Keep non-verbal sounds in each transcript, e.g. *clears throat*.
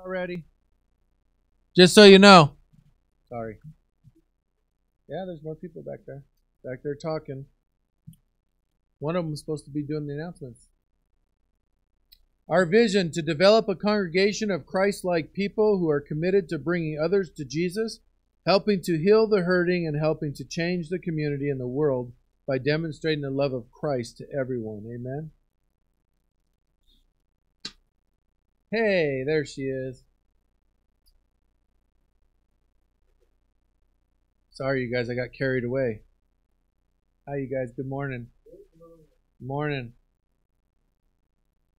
already. Just so you know. Sorry. Yeah, there's more people back there. Back there talking. One of them is supposed to be doing the announcements. Our vision to develop a congregation of Christ like people who are committed to bringing others to Jesus, helping to heal the hurting, and helping to change the community and the world by demonstrating the love of Christ to everyone. Amen. Hey, there she is. Sorry, you guys, I got carried away. Hi, you guys. Good morning. Good morning.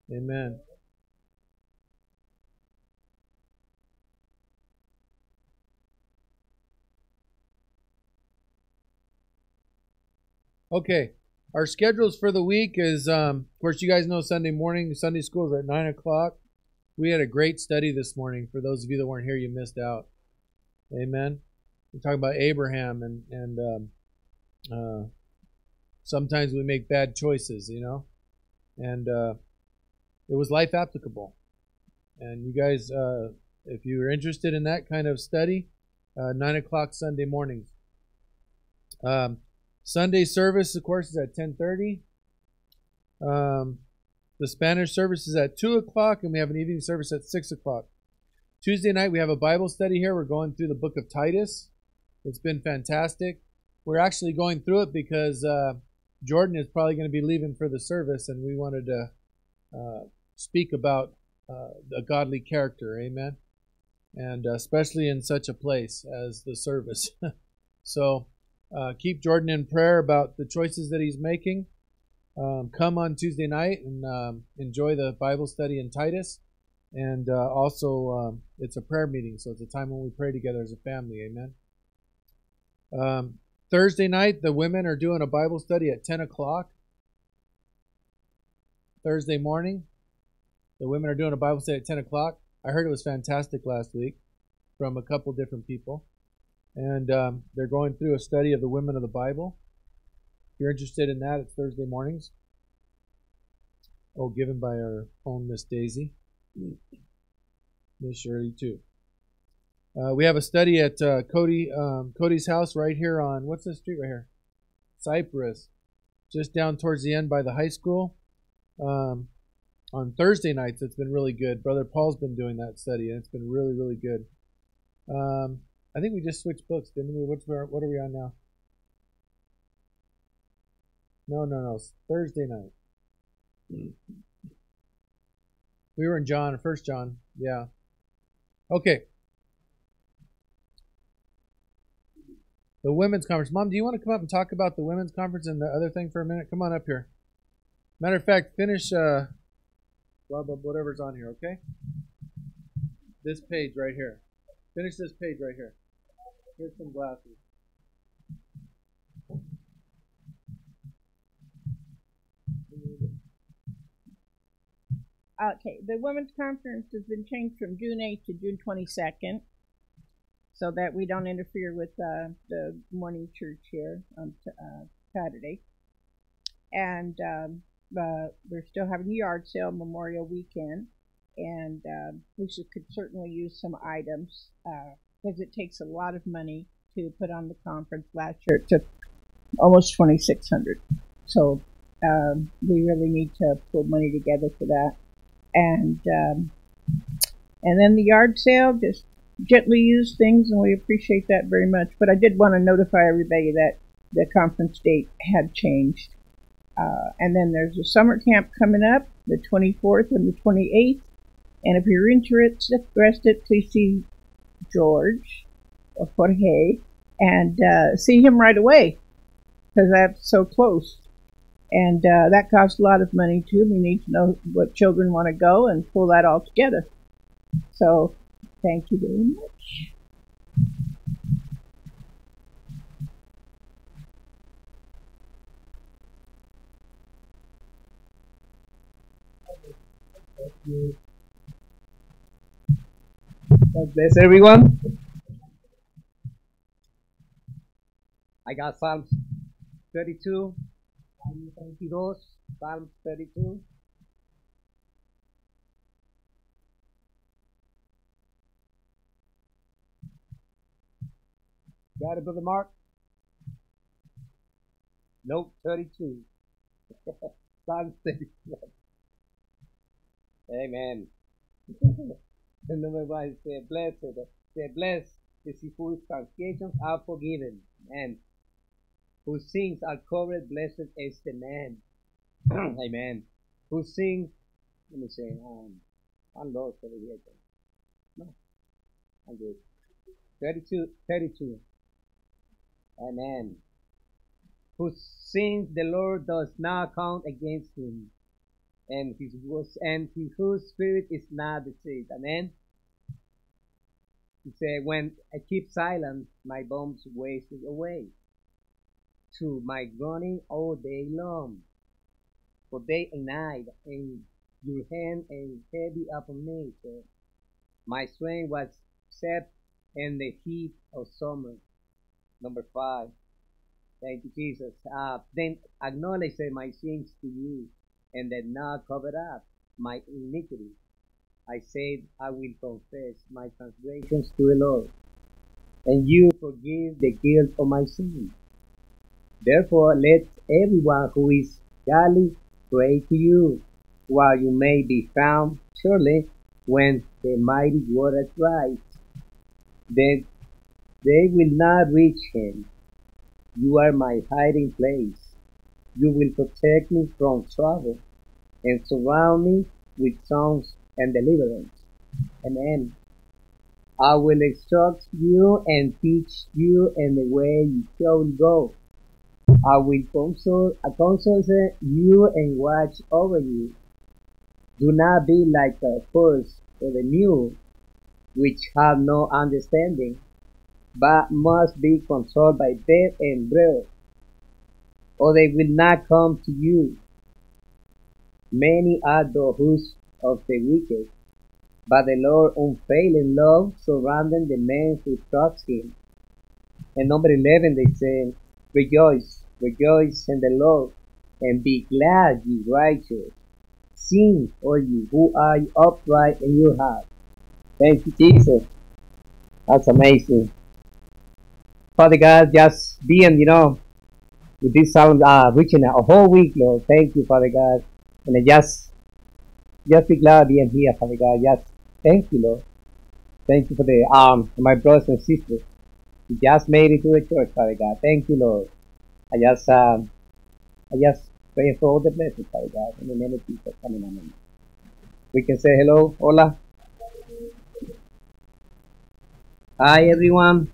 Amen. Okay, our schedules for the week is, um, of course, you guys know Sunday morning, Sunday school is at 9 o'clock. We had a great study this morning. For those of you that weren't here, you missed out. Amen. We're talking about Abraham, and and um, uh, sometimes we make bad choices, you know, and uh, it was life applicable. And you guys, uh, if you're interested in that kind of study, uh, nine o'clock Sunday mornings. Um, Sunday service, of course, is at ten thirty. Um, the Spanish service is at 2 o'clock, and we have an evening service at 6 o'clock. Tuesday night, we have a Bible study here. We're going through the book of Titus. It's been fantastic. We're actually going through it because uh, Jordan is probably going to be leaving for the service, and we wanted to uh, speak about uh, a godly character. Amen. And uh, especially in such a place as the service. *laughs* so uh, keep Jordan in prayer about the choices that he's making. Um, come on Tuesday night and um, enjoy the Bible study in Titus. And uh, also, um, it's a prayer meeting, so it's a time when we pray together as a family. Amen. Um, Thursday night, the women are doing a Bible study at 10 o'clock. Thursday morning, the women are doing a Bible study at 10 o'clock. I heard it was fantastic last week from a couple different people. And um, they're going through a study of the women of the Bible. If you're interested in that, it's Thursday mornings. Oh, given by our own Miss Daisy. Miss Shirley, too. Uh, we have a study at uh, Cody um, Cody's house right here on, what's this street right here? Cypress. Just down towards the end by the high school. Um, on Thursday nights, it's been really good. Brother Paul's been doing that study, and it's been really, really good. Um, I think we just switched books, didn't we? What's, what are we on now? No, no, no. Thursday night. We were in John, First John. Yeah. Okay. The women's conference. Mom, do you want to come up and talk about the women's conference and the other thing for a minute? Come on up here. Matter of fact, finish uh, blah blah whatever's on here. Okay. This page right here. Finish this page right here. Here's some glasses. Okay, the women's conference has been changed from June 8th to June 22nd, so that we don't interfere with uh, the morning church here on uh, Saturday. And um, uh, we're still having a yard sale Memorial Weekend, and um, we should, could certainly use some items because uh, it takes a lot of money to put on the conference. Last year it took almost 2,600, so um, we really need to pull money together for that and um, and then the yard sale just gently used things, and we appreciate that very much. But I did want to notify everybody that the conference date had changed. Uh, and then there's a summer camp coming up, the 24th and the 28th. And if you're interested, please see George or Jorge and uh, see him right away because that's so close. And uh, that costs a lot of money too. We need to know what children want to go and pull that all together. So thank you very much. God bless everyone. I got Psalms 32, 22, Psalm 32. Got it, Brother Mark? Note 32. *laughs* Psalm 32. Amen. *laughs* and number one said, blessed, said, blessed is he whose transgressions are forgiven, and whose sins are covered, blessed is the man. *clears throat* Amen. Who sings, let me say, um, I'm lost over here. No, I'm good. 32, 32. Amen. Whose sins the Lord does not count against him, and his was and his whose spirit is not deceived. Amen. He said, When I keep silent, my bones wasted away. To my groaning all day long. For day and night, and your hand is heavy upon me. My strength was set in the heat of summer. Number five. Thank you, Jesus. Uh, then acknowledge my sins to you, and then not cover up my iniquity. I said, I will confess my transgressions to the Lord, and you forgive the guilt of my sins. Therefore, let everyone who is godly pray to you, while you may be found surely when the mighty waters rise. Then they will not reach him. You are my hiding place. You will protect me from trouble and surround me with songs and deliverance. Amen. I will instruct you and teach you in the way you should go. I will console, console you and watch over you. Do not be like the horse or the new, which have no understanding, but must be controlled by death and breath, or they will not come to you. Many are the hosts of the wicked, but the Lord unfailing love surrounding the man who trusts him. And number 11 they say, Rejoice, rejoice in the Lord, and be glad, ye righteous. Sing, all you who are upright in your heart. Thank you, Jesus. That's amazing. Father God, just being, you know, with this psalm, uh, reaching a whole week, Lord. Thank you, Father God. And I just just be glad being here, Father God. Just thank you, Lord. Thank you for the um my brothers and sisters. We just made it to the church, Father God. Thank you, Lord. I just um I just pray for all the blessings, Father God, and the many people coming on. We can say hello, hola. Hi everyone.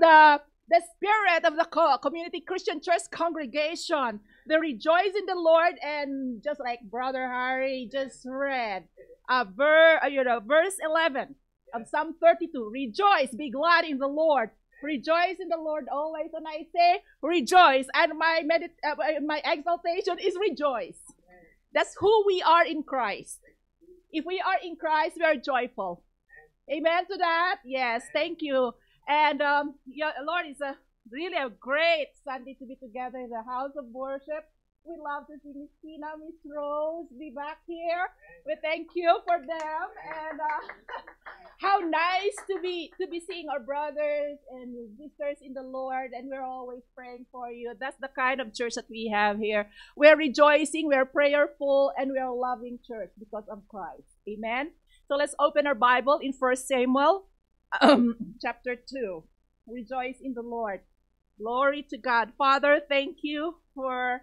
The the spirit of the community Christian church congregation. They rejoice in the Lord, and just like Brother Harry just read, uh, ver, uh, you know, verse 11 of Psalm 32. Rejoice, be glad in the Lord. Rejoice in the Lord always. And I say, rejoice. And my medit- uh, my exaltation is rejoice. That's who we are in Christ. If we are in Christ, we are joyful. Amen to that. Yes, thank you. And um, yeah, Lord, it's a really a great Sunday to be together in the house of worship. We love to see Miss Tina, Miss Rose be back here. We thank you for them and uh, *laughs* how nice to be to be seeing our brothers and sisters in the Lord, and we're always praying for you. That's the kind of church that we have here. We're rejoicing, we're prayerful, and we are a loving church because of Christ. Amen. So let's open our Bible in First Samuel um, *laughs* chapter 2. Rejoice in the Lord. Glory to God. Father, thank you for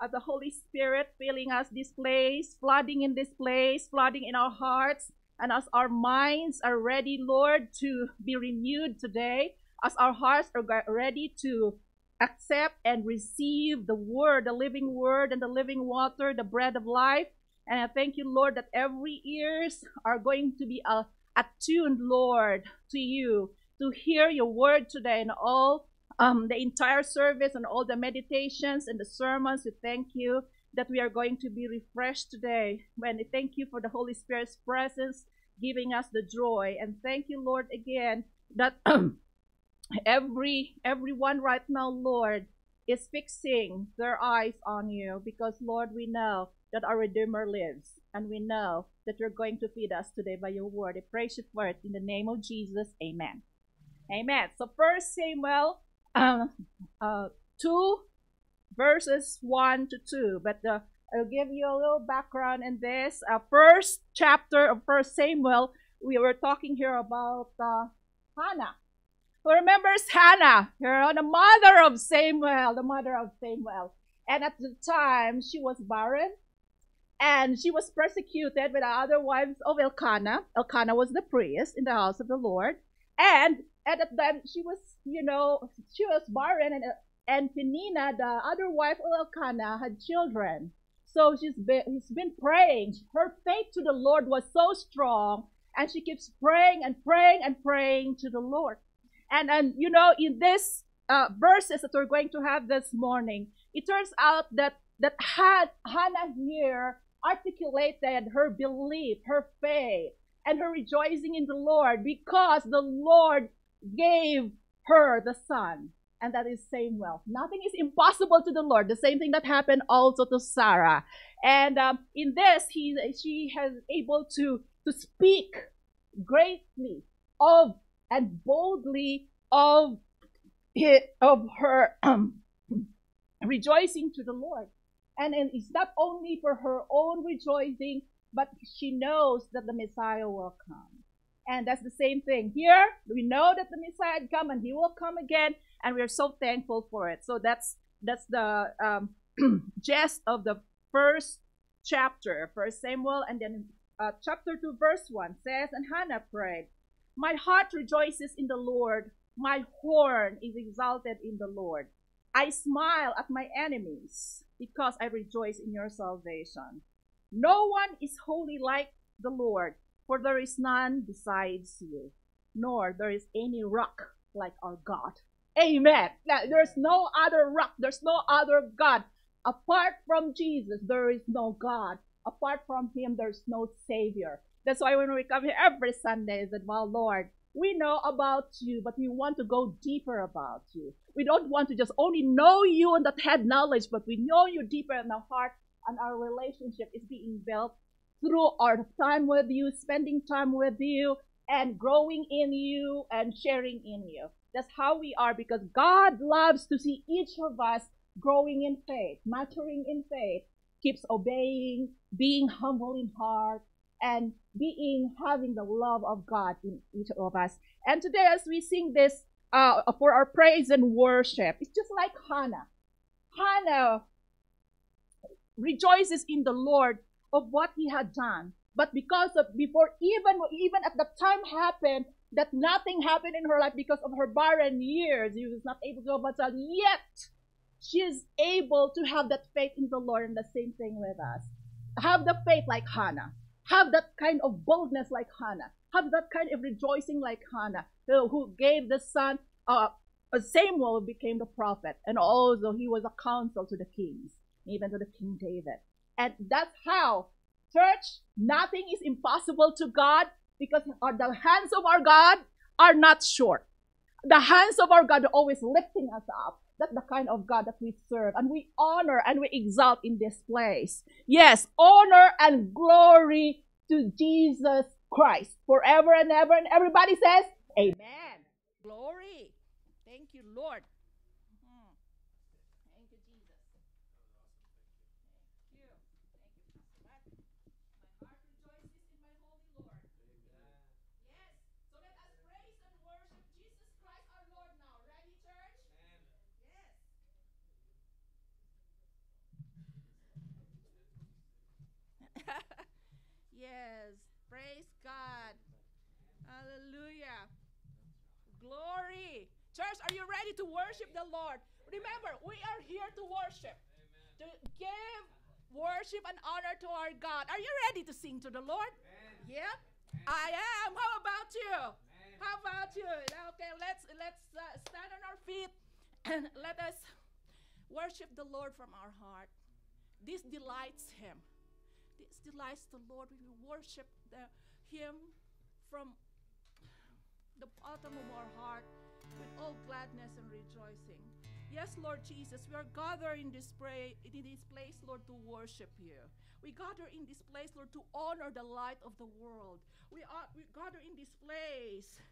uh, the Holy Spirit filling us this place, flooding in this place, flooding in our hearts. And as our minds are ready, Lord, to be renewed today, as our hearts are ready to accept and receive the word, the living word and the living water, the bread of life. And I thank you, Lord, that every ears are going to be uh, attuned, Lord, to you, to hear your word today and all um, the entire service and all the meditations and the sermons. We thank you that we are going to be refreshed today. And thank you for the Holy Spirit's presence giving us the joy. And thank you, Lord, again that *clears throat* every everyone right now, Lord, is fixing their eyes on you because, Lord, we know that our Redeemer lives, and we know that you're going to feed us today by your word. I praise you for it in the name of Jesus. Amen. Amen. So, First Samuel um, uh, 2 verses 1 to 2. But uh, I'll give you a little background in this. Uh, first chapter of First Samuel, we were talking here about uh, Hannah. Who remembers Hannah? You know, the mother of Samuel, the mother of Samuel. And at the time, she was barren. And she was persecuted with the other wives of Elkanah. Elkanah was the priest in the house of the Lord. And at that time, she was, you know, she was barren, and and Peninnah, the other wife of Elkanah, had children. So she's been, she's been praying. Her faith to the Lord was so strong, and she keeps praying and praying and praying to the Lord. And and you know, in this uh, verses that we're going to have this morning, it turns out that that had Hannah here articulated her belief, her faith, and her rejoicing in the Lord because the Lord gave her the son. And that is Samuel. Nothing is impossible to the Lord. The same thing that happened also to Sarah. And um, in this, he, she has able to, to speak greatly of and boldly of, of her *clears throat* rejoicing to the Lord. And, it's not only for her own rejoicing, but she knows that the Messiah will come. And that's the same thing. Here, we know that the Messiah had come and he will come again, and we are so thankful for it. So that's that's the um, *clears throat* gist of the first chapter, First Samuel, and then uh, chapter 2, verse 1 says, And Hannah prayed, My heart rejoices in the Lord, my horn is exalted in the Lord. I smile at my enemies because I rejoice in your salvation. No one is holy like the Lord for there is none besides you, nor there is any rock like our God. Amen. There's no other rock, there's no other God. Apart from Jesus, there is no God. Apart from Him, there's no Savior. That's why when we come here every Sunday, is that, well, Lord, we know about you, but we want to go deeper about you. We don't want to just only know you in that head knowledge, but we know you deeper in our heart, and our relationship is being built through our time with you, spending time with you, and growing in you and sharing in you. That's how we are because God loves to see each of us growing in faith, maturing in faith, keeps obeying, being humble in heart, and being having the love of God in each of us. And today, as we sing this uh, for our praise and worship, it's just like Hannah. Hannah rejoices in the Lord of what he had done. But because of before even even at the time happened that nothing happened in her life because of her barren years, she was not able to have a child. Yet she is able to have that faith in the Lord, and the same thing with us. Have the faith like Hannah. Have that kind of boldness like Hannah. Have that kind of rejoicing like Hannah, who gave the son. Uh, Samuel became the prophet, and also he was a counsel to the kings, even to the King David. And that's how, church, nothing is impossible to God because the hands of our God are not short. The hands of our God are always lifting us up. That's the kind of God that we serve, and we honor and we exalt in this place. Yes, honor and glory to Jesus Christ forever and ever. And everybody says, Amen. Glory. Thank you, Lord. Mhm. Thank you, Jesus. Thank you. Thank you, Pastor Matt. My heart rejoices in my holy Lord. Yes. So let us praise and worship Jesus Christ our Lord now. Ready, church? Yes. Yes. Praise God. Hallelujah. Glory. Church, are you ready to worship the Lord? Remember, we are here to worship. To give worship and honor to our God. Are you ready to sing to the Lord? Yeah. I am. How about you? How about you? Okay, let's let's uh, stand on our feet and *clears throat* let us worship the Lord from our heart. This delights him. This delights the Lord we worship the, him from the bottom of our heart with all gladness and rejoicing. Yes, Lord Jesus, we are gathered in this, pray, in this place, Lord, to worship you. We gather in this place, Lord, to honor the light of the world. We, are, we gather in this place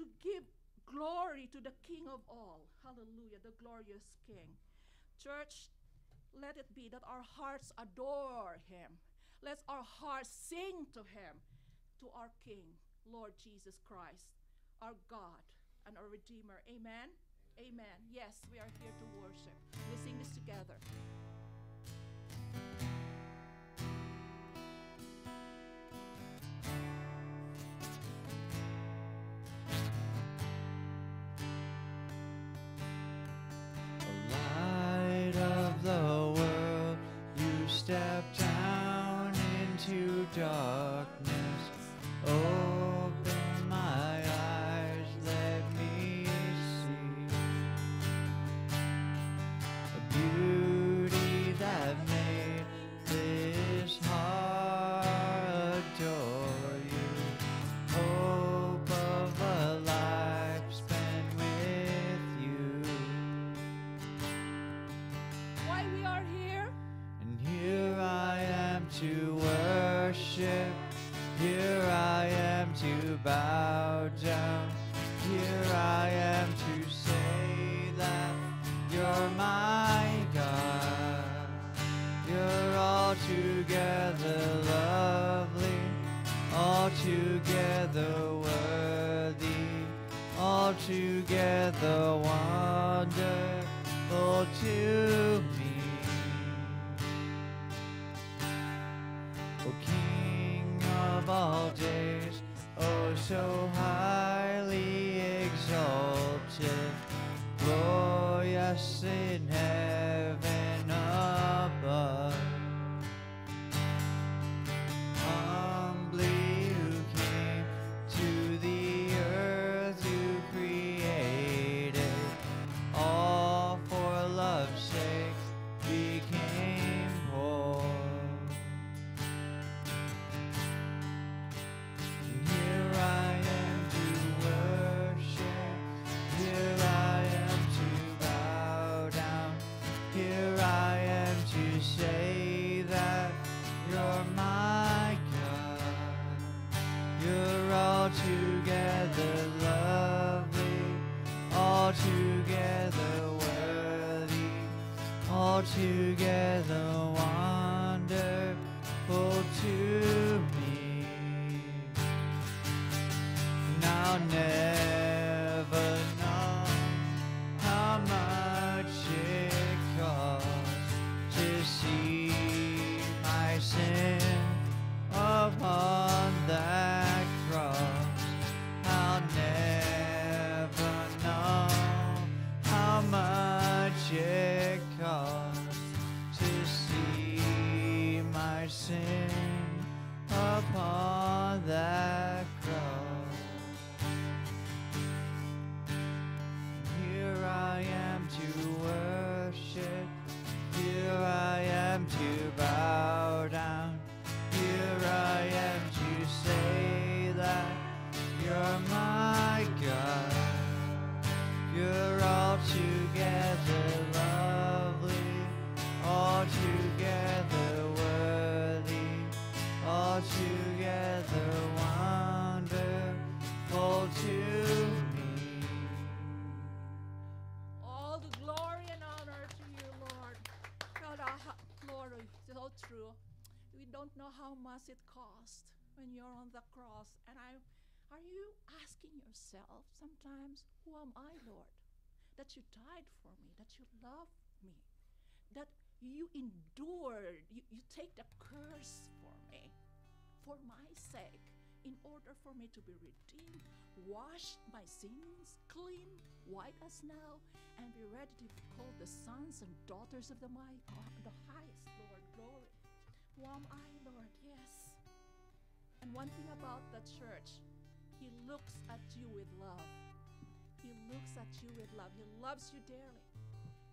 to give glory to the King of all. Hallelujah, the glorious King. Church, let it be that our hearts adore him. Let our hearts sing to him, to our King, Lord Jesus Christ, our God and our Redeemer. Amen. Amen. Yes, we are here to worship. We'll sing this together. Sometimes, who am I, Lord? That you died for me, that you love me, that you endured, you, you take the curse for me, for my sake, in order for me to be redeemed, washed my sins clean, white as snow, and be ready to be called the sons and daughters of the, my, the highest, Lord. Glory. Who am I, Lord? Yes. And one thing about the church, He looks at you with love. He looks at you with love. He loves you dearly.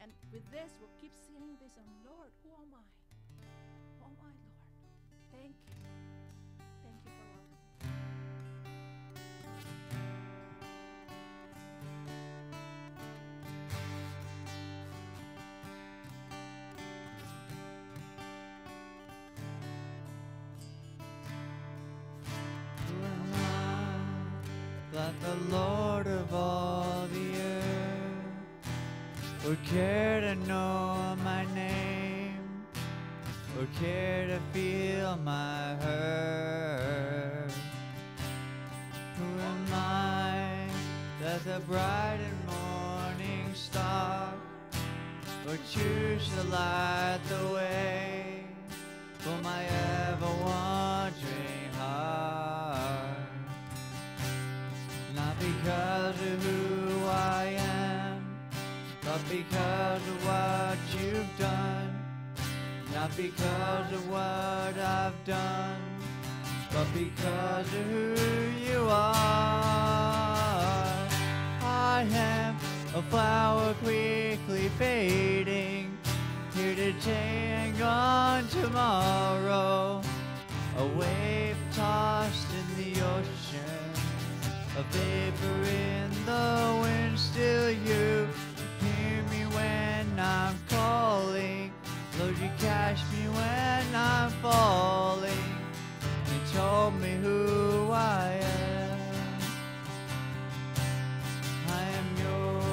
And with this, we'll keep singing this. And Lord, who am I? Am I, Lord? Thank you. The Lord of all the earth would care to know my name, would care to feel my hurt? Who am I that the bright and morning star would choose to light the way for my ever because of who I am, but because of what you've done. Not because of what I've done, but because of who you are. I am a flower quickly fading, here today and gone tomorrow. A wave tossed in the ocean, a vapor in the wind. Still, you hear me when I'm calling. Lord, you catch me when I'm falling. You told me who I am. I am yours.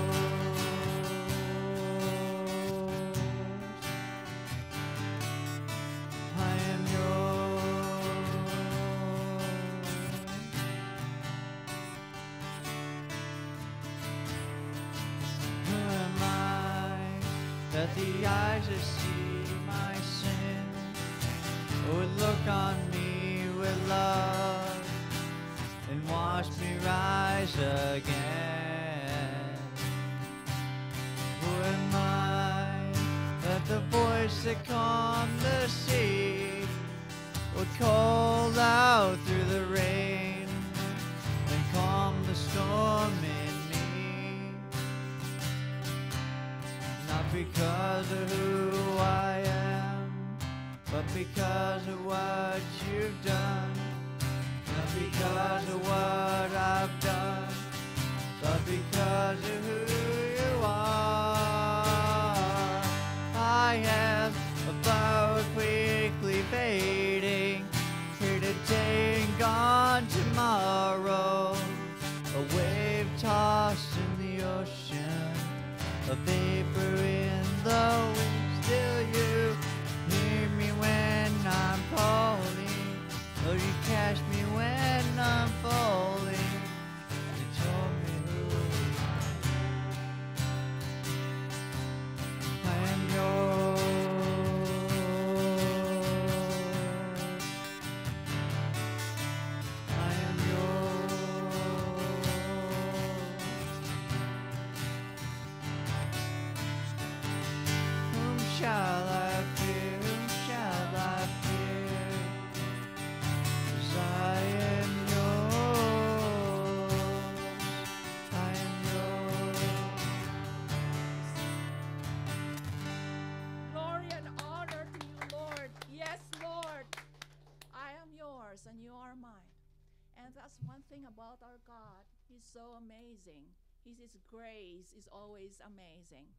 about our God. He's so amazing. His grace is always amazing.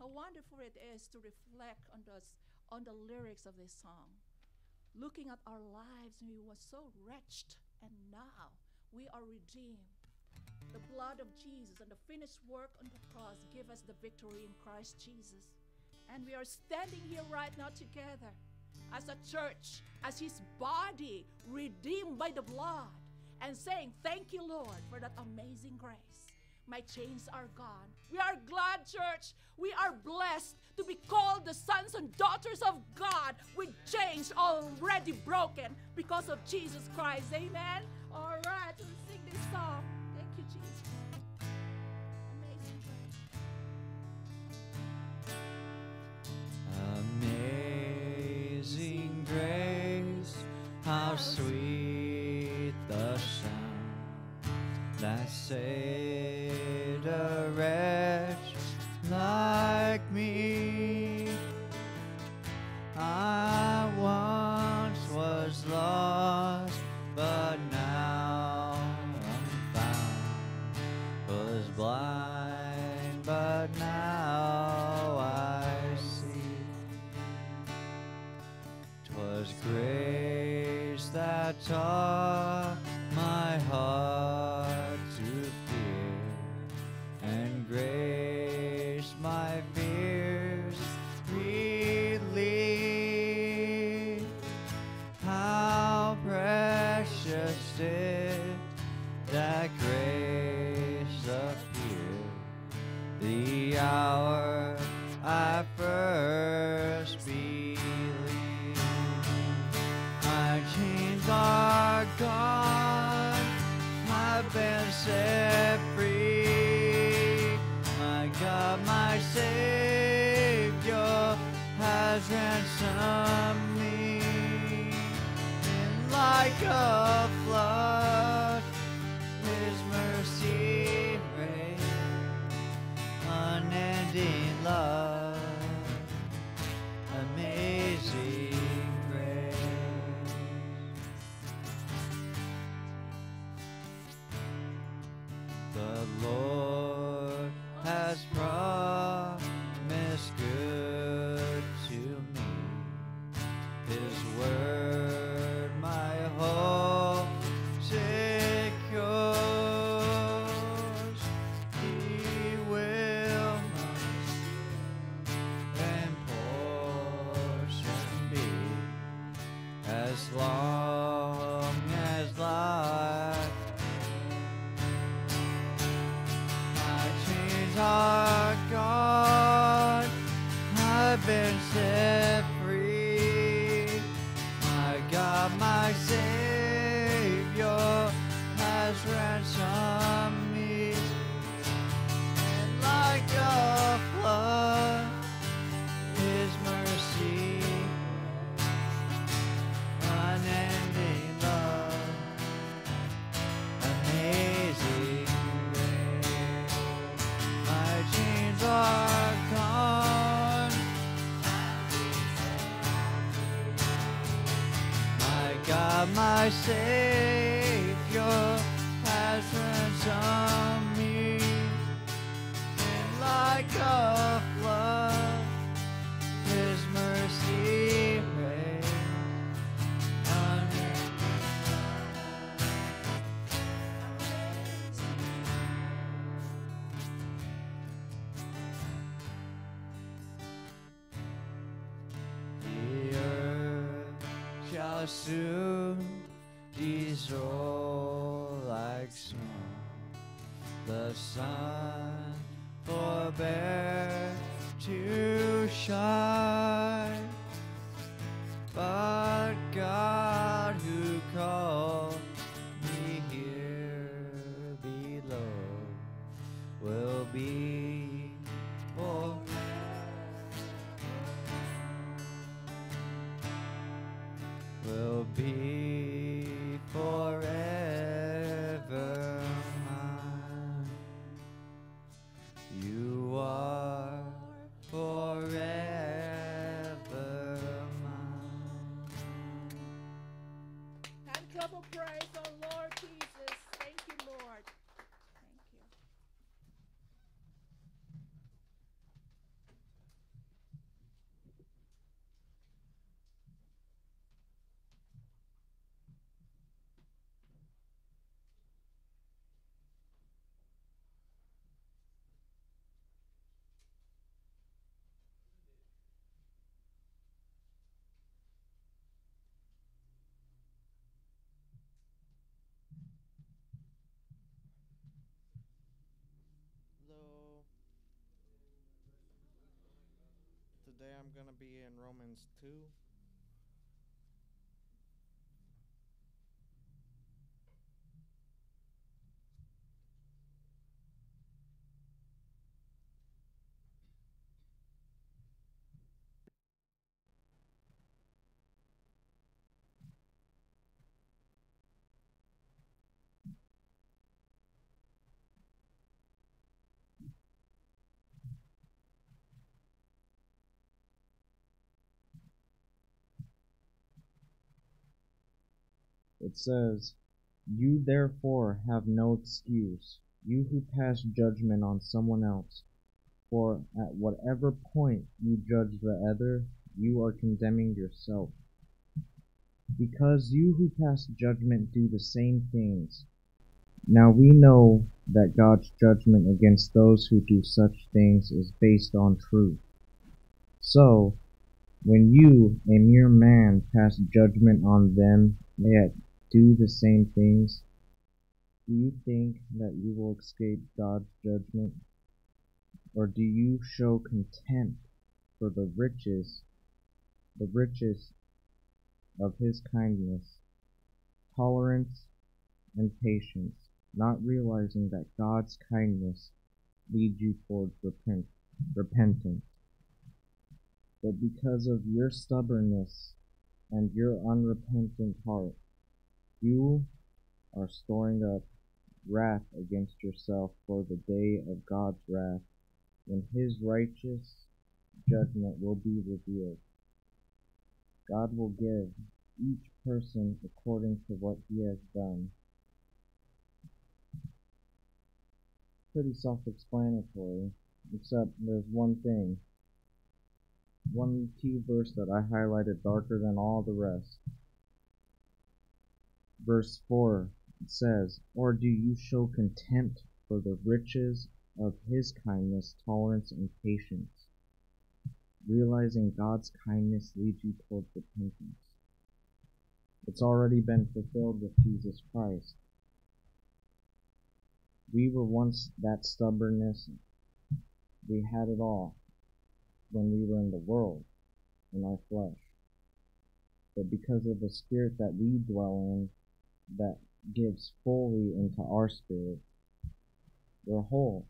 How wonderful it is to reflect on, this, on the lyrics of this song. Looking at our lives, we were so wretched, and now we are redeemed. The blood of Jesus and the finished work on the cross give us the victory in Christ Jesus. And we are standing here right now together as a church, as his body, redeemed by the blood and saying, Thank you, Lord, for that amazing grace. My chains are gone. We are glad, church. We are blessed to be called the sons and daughters of God with chains already broken because of Jesus Christ. Amen. All right, let's sing this song. Thank you, Jesus. Amazing grace. Amazing grace, how sweet. say. fair said. I say. I'm going to be in Romans 2. It says, You therefore have no excuse, you who pass judgment on someone else. For at whatever point you judge the other, you are condemning yourself. Because you who pass judgment do the same things. Now we know that God's judgment against those who do such things is based on truth. So, when you, a mere man, pass judgment on them, yet do the same things, do you think that you will escape God's judgment? Or do you show contempt for the riches, the riches of his kindness, tolerance, and patience, not realizing that God's kindness leads you towards repent, repentance? But because of your stubbornness and your unrepentant heart, you are storing up wrath against yourself for the day of God's wrath, when his righteous judgment will be revealed. God will give each person according to what he has done. Pretty self explanatory, except there's one thing. One key verse that I highlighted darker than all the rest. Verse 4 it says, Or do you show contempt for the riches of his kindness, tolerance, and patience? Realizing God's kindness leads you towards repentance. It's already been fulfilled with Jesus Christ. We were once that stubbornness. We had it all when we were in the world, in our flesh. But because of the spirit that we dwell in, that gives fully into our spirit, we're whole.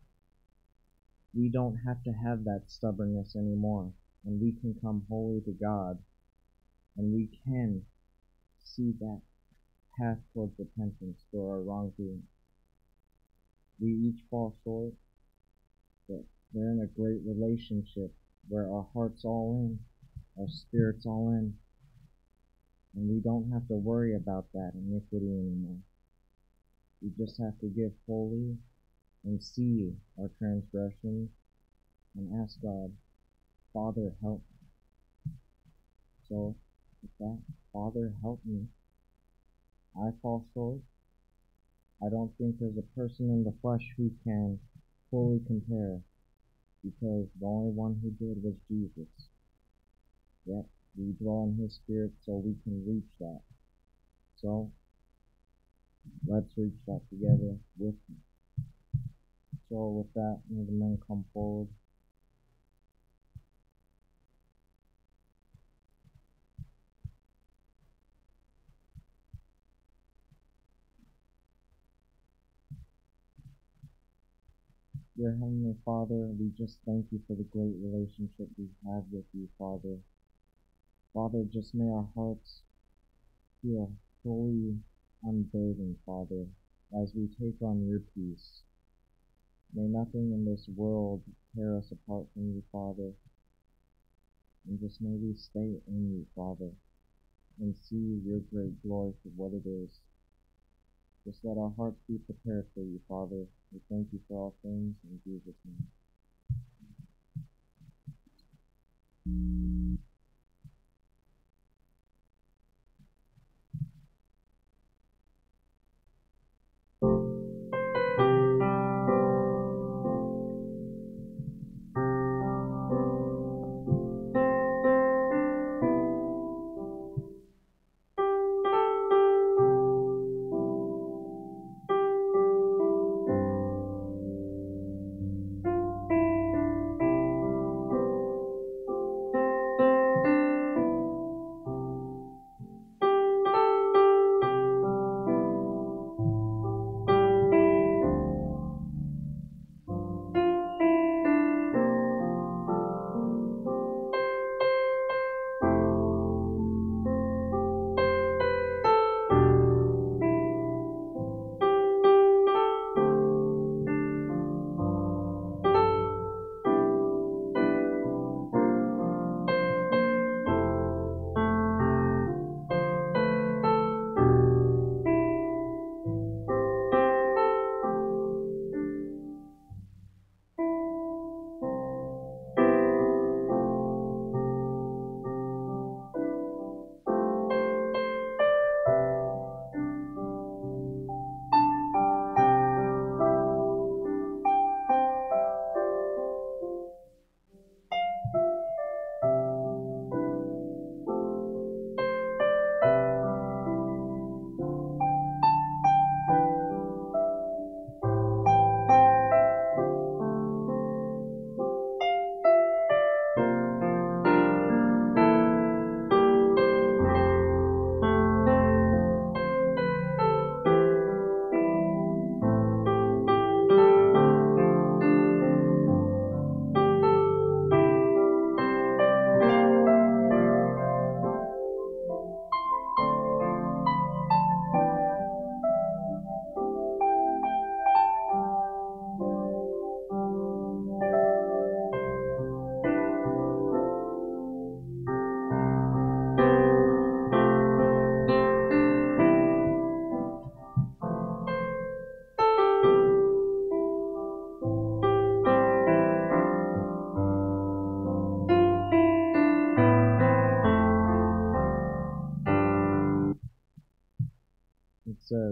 We don't have to have that stubbornness anymore, and we can come wholly to God, and we can see that path towards repentance for our wrongdoing. We each fall short, but we're in a great relationship where our heart's all in, our spirit's all in, and we don't have to worry about that iniquity anymore. We just have to give fully and see our transgressions and ask God, Father, help me. So, with that, Father, help me. I fall short. I don't think there's a person in the flesh who can fully compare because the only one who did was Jesus. Yet, we draw on His Spirit so we can reach that. So, let's reach that together with Him. So, with that, may the men come forward. Dear Heavenly Father, we just thank you for the great relationship we have with you, Father. Father, just may our hearts feel fully unburdened, Father, as we take on your peace. May nothing in this world tear us apart from you, Father. And just may we stay in you, Father, and see your great glory for what it is. Just let our hearts be prepared for you, Father. We thank you for all things in Jesus' name.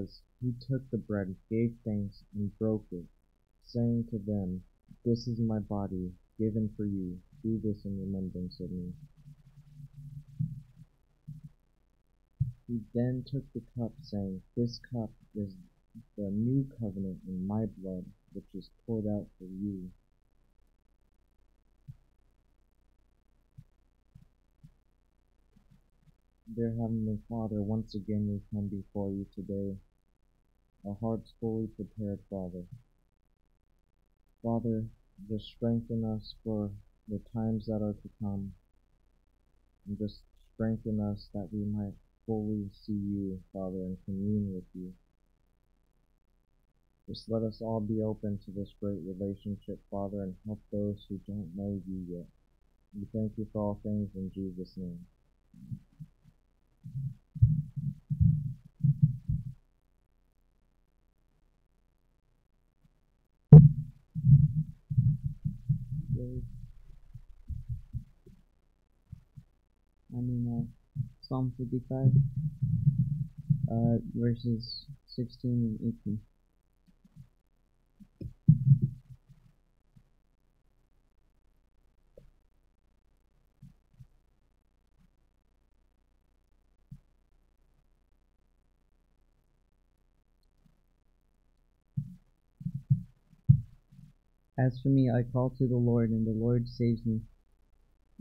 Says, He took the bread, gave thanks, and broke it, saying to them, This is my body, given for you. Do this in remembrance of me. He then took the cup, saying, This cup is the new covenant in my blood, which is poured out for you. Dear Heavenly Father, once again we come before you today, our hearts fully prepared, Father. Father, just strengthen us for the times that are to come, and just strengthen us that we might fully see you, Father, and commune with you. Just let us all be open to this great relationship, Father, and help those who don't know you yet. We thank you for all things in Jesus' name. I mean, uh, Psalm 55, uh, verses 16 and 18. As for me, I call to the Lord, and the Lord saves me.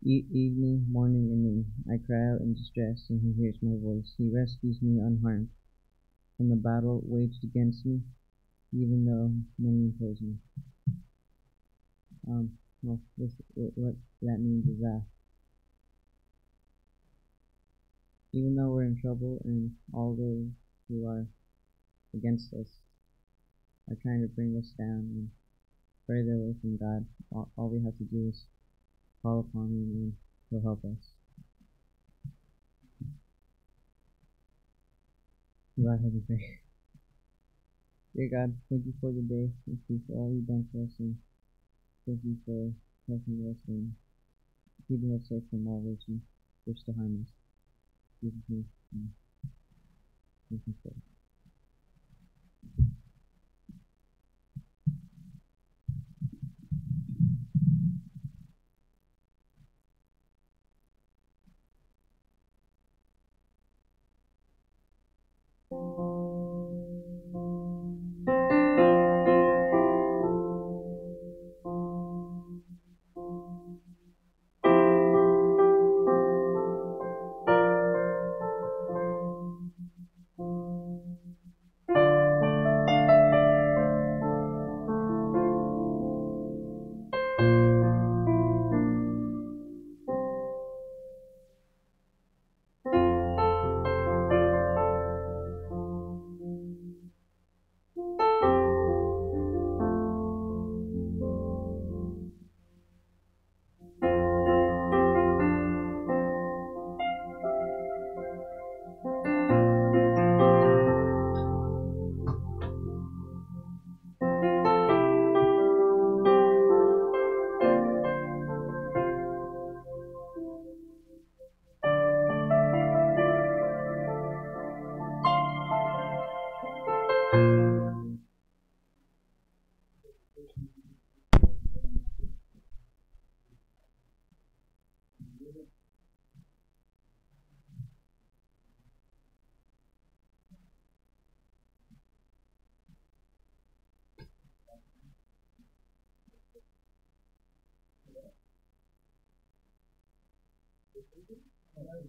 E- evening, morning, and noon, I cry out in distress, and he hears my voice. He rescues me unharmed from the battle waged against me, even though many oppose me. Um, well, this, what that means is that even though we're in trouble and all those who are against us are trying to bring us down and further away from God, all, all we have to do is call upon Him and He'll help us. God, have a pray. Dear God, thank you for the day. Thank you for all you've done for us, and thank you for helping us and keeping us safe from all those who wish to harm us. Jesus' name. Thank you for it.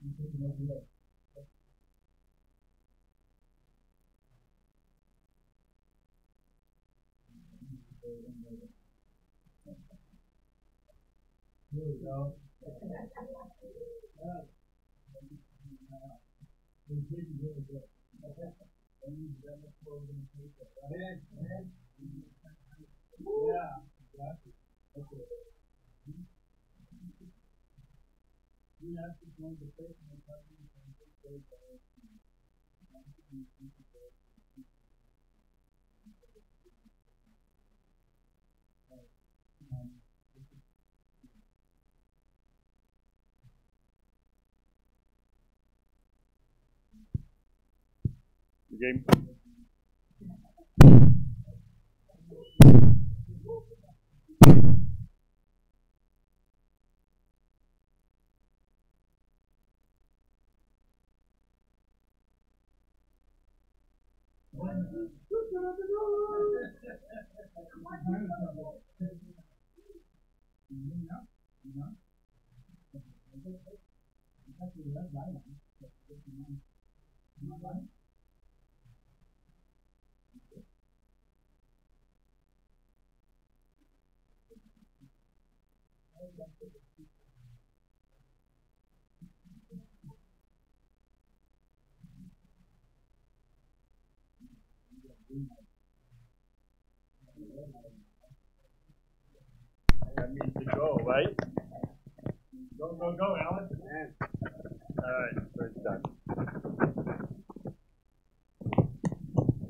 Here we go. yeah. You done? Yeah. Yeah. James? That means to go? Go, go, Alan. All right, so it's done.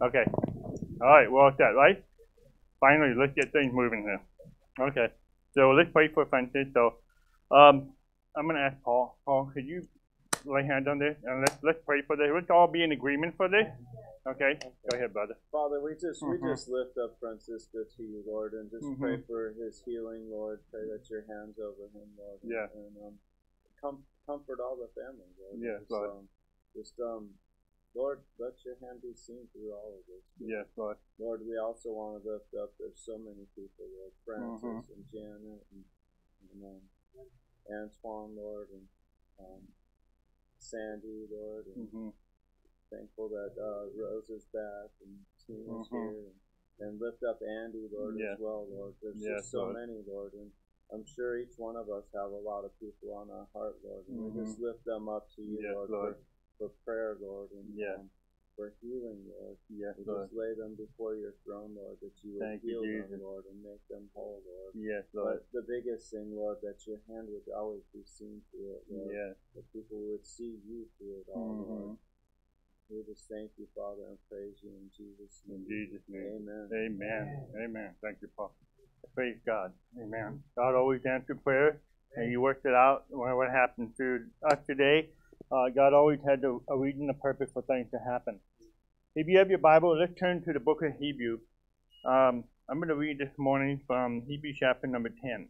Okay. All right, well, that, right? Finally, let's get things moving here. Okay. So let's pray for Francis. So, um, I'm gonna ask Paul. Paul, could you lay hands on this and let's let's pray for this. Let's all be in agreement for this. Okay. Go ahead, brother. Father, we just Mhm. we just lift up Francisco to you, Lord, and just pray Mhm. for his healing, Lord. Pray that your hands over him, Lord. and- Yeah. And um, com- comfort all the family, Lord. and Yes, just, Lord. Um, just um, Lord, let your hand be seen through all of this. Yes, Lord. Lord, we also want to lift up. There's so many people, Lord. Francis Mhm. and Janet and, and um, Antoine, Lord, and um, Sandy, Lord, and hmm thankful that uh, Rose is back and Tina's Mhm. here. And, and lift up Andy, Lord, Yes. as well, Lord. There's Yes, just so Lord. many, Lord. And I'm sure each one of us have a lot of people on our heart, Lord. And we just lift them up to you, Mm-hmm. Yes, Lord, Lord. For, for prayer, Lord. And Yes. um, for healing, Lord. Yes, We Lord. just lay them before your throne, Lord, that you will Thank heal Jesus. them, Lord, and make them whole, Lord. Yes, Lord. But the biggest thing, Lord, that your hand would always be seen through it, Lord. Yes. That people would see you through it all, Lord. Mhm. We just thank you, Father, and praise you in Jesus' name. In Jesus' name. Amen. Amen. Amen. Thank you, Paul. Praise God. Amen. God always answered prayer, and you worked it out. What what happened to us today, uh, God always had a, a reason, a purpose for things to happen. If you have your Bible, let's turn to the book of Hebrew. Um, I'm going to read this morning from Hebrew chapter number 10.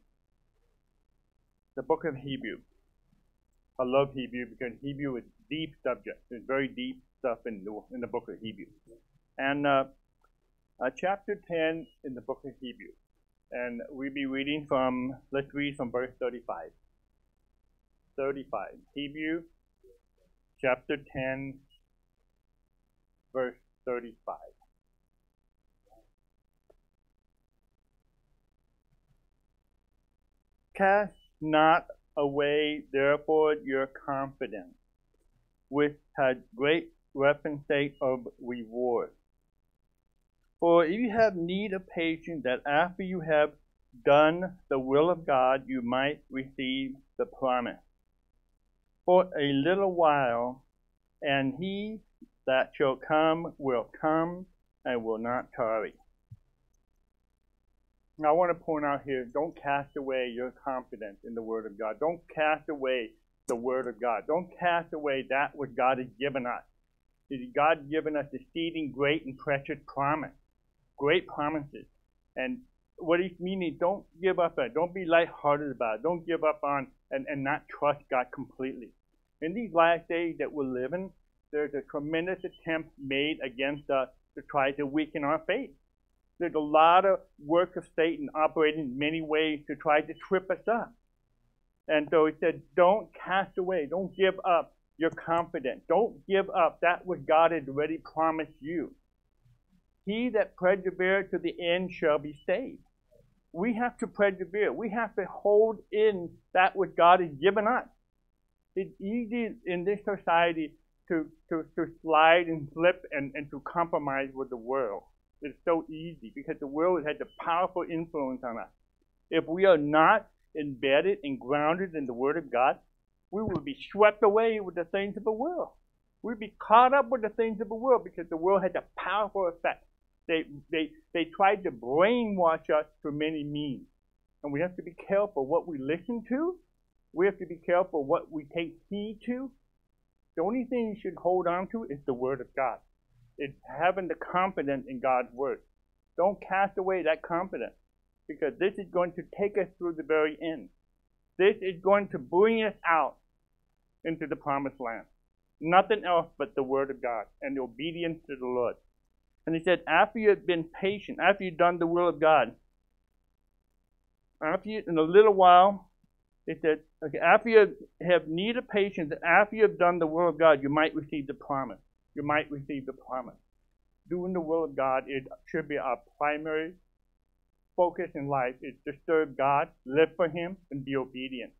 The book of Hebrew. I love Hebrew because Hebrew is deep subject. There's very deep stuff in the, in the book of Hebrew. And uh, uh, chapter 10 in the book of Hebrew. And we'll be reading from, let's read from verse 35. 35. Hebrew chapter 10, verse 35. Cast not away, therefore, your confidence, which had great recompense of reward. For if you have need of patience, that after you have done the will of God, you might receive the promise. For a little while, and he that shall come will come and will not tarry. Now, I want to point out here don't cast away your confidence in the Word of God. Don't cast away the Word of God. Don't cast away that which God has given us. God has given us exceeding great and precious promise great promises. And what he's meaning, don't give up on it. Don't be lighthearted about it. Don't give up on and, and not trust God completely. In these last days that we're living, there's a tremendous attempt made against us to try to weaken our faith. There's a lot of work of Satan operating in many ways to try to trip us up. And so he said, don't cast away. Don't give up your confidence. Don't give up that which God has already promised you. He that perseveres to the end shall be saved. We have to persevere. We have to hold in that which God has given us. It's easy in this society to, to, to slide and slip and, and to compromise with the world. It's so easy because the world has had a powerful influence on us. If we are not embedded and grounded in the Word of God, we will be swept away with the things of the world. We'll be caught up with the things of the world because the world has a powerful effect. They, they, they tried to brainwash us through many means. And we have to be careful what we listen to. We have to be careful what we take heed to. The only thing you should hold on to is the Word of God. It's having the confidence in God's Word. Don't cast away that confidence because this is going to take us through the very end. This is going to bring us out into the promised land. Nothing else but the Word of God and the obedience to the Lord. And he said, after you have been patient, after you've done the will of God, after you, in a little while, he said, okay, after you have need of patience, after you have done the will of God, you might receive the promise. You might receive the promise. Doing the will of God it should be our primary focus in life. Is to serve God, live for Him, and be obedient.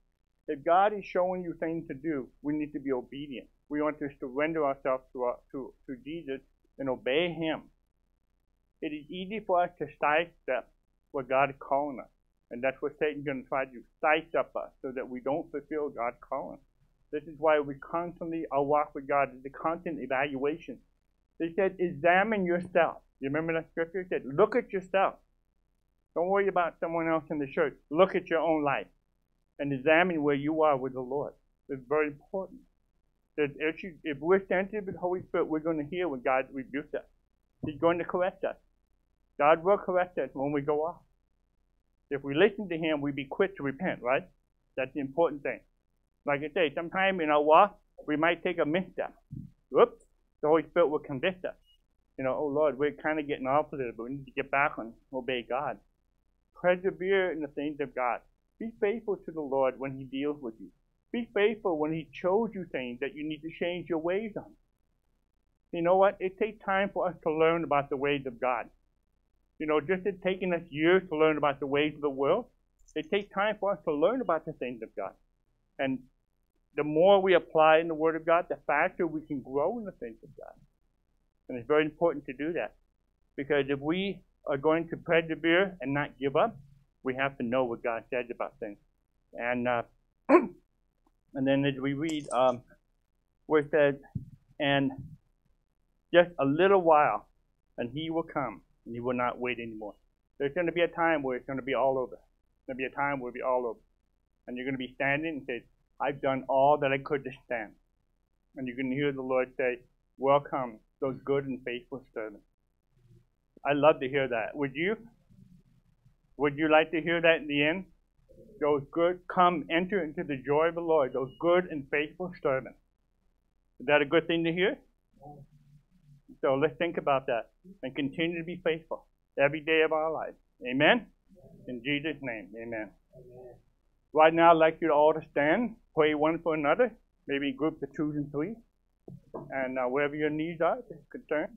If God is showing you things to do, we need to be obedient. We want to surrender ourselves to, our, to, to Jesus and obey Him. It is easy for us to sidestep what God is calling us. And that's what Satan's going to try to sidestep us so that we don't fulfill God's calling. This is why we constantly, our walk with God is a constant evaluation. They said, examine yourself. You remember that scripture? It said, look at yourself. Don't worry about someone else in the church. Look at your own life and examine where you are with the Lord. It's very important. That if, you, if we're sensitive to the Holy Spirit, we're going to hear when God rebukes us. He's going to correct us. God will correct us when we go off. If we listen to Him, we be quick to repent, right? That's the important thing. Like I say, sometime in our walk, we might take a misstep. Whoops, the Holy Spirit will convict us. You know, oh Lord, we're kind of getting off a little bit. We need to get back and obey God. Persevere in the things of God. Be faithful to the Lord when He deals with you. Be faithful when He shows you things that you need to change your ways on. You know what? It takes time for us to learn about the ways of God. You know, just it's taking us years to learn about the ways of the world, it takes time for us to learn about the things of God. And the more we apply in the Word of God, the faster we can grow in the things of God. And it's very important to do that. Because if we are going to persevere and not give up, we have to know what God says about things. And uh, *clears throat* and then as we read um, where it says, and just a little while, and he will come, and he will not wait anymore. There's going to be a time where it's going to be all over. There's going to be a time where it'll be all over. And you're going to be standing and say, I've done all that I could to stand. And you can hear the Lord say, Welcome, those good and faithful servants. I love to hear that. Would you? Would you like to hear that in the end? Those good, come enter into the joy of the Lord, those good and faithful servants. Is that a good thing to hear? So let's think about that and continue to be faithful every day of our life. Amen? In Jesus' name, amen. Right now, I'd like you to all to stand, pray one for another, maybe group the twos and threes, and uh, wherever your needs are, concerned.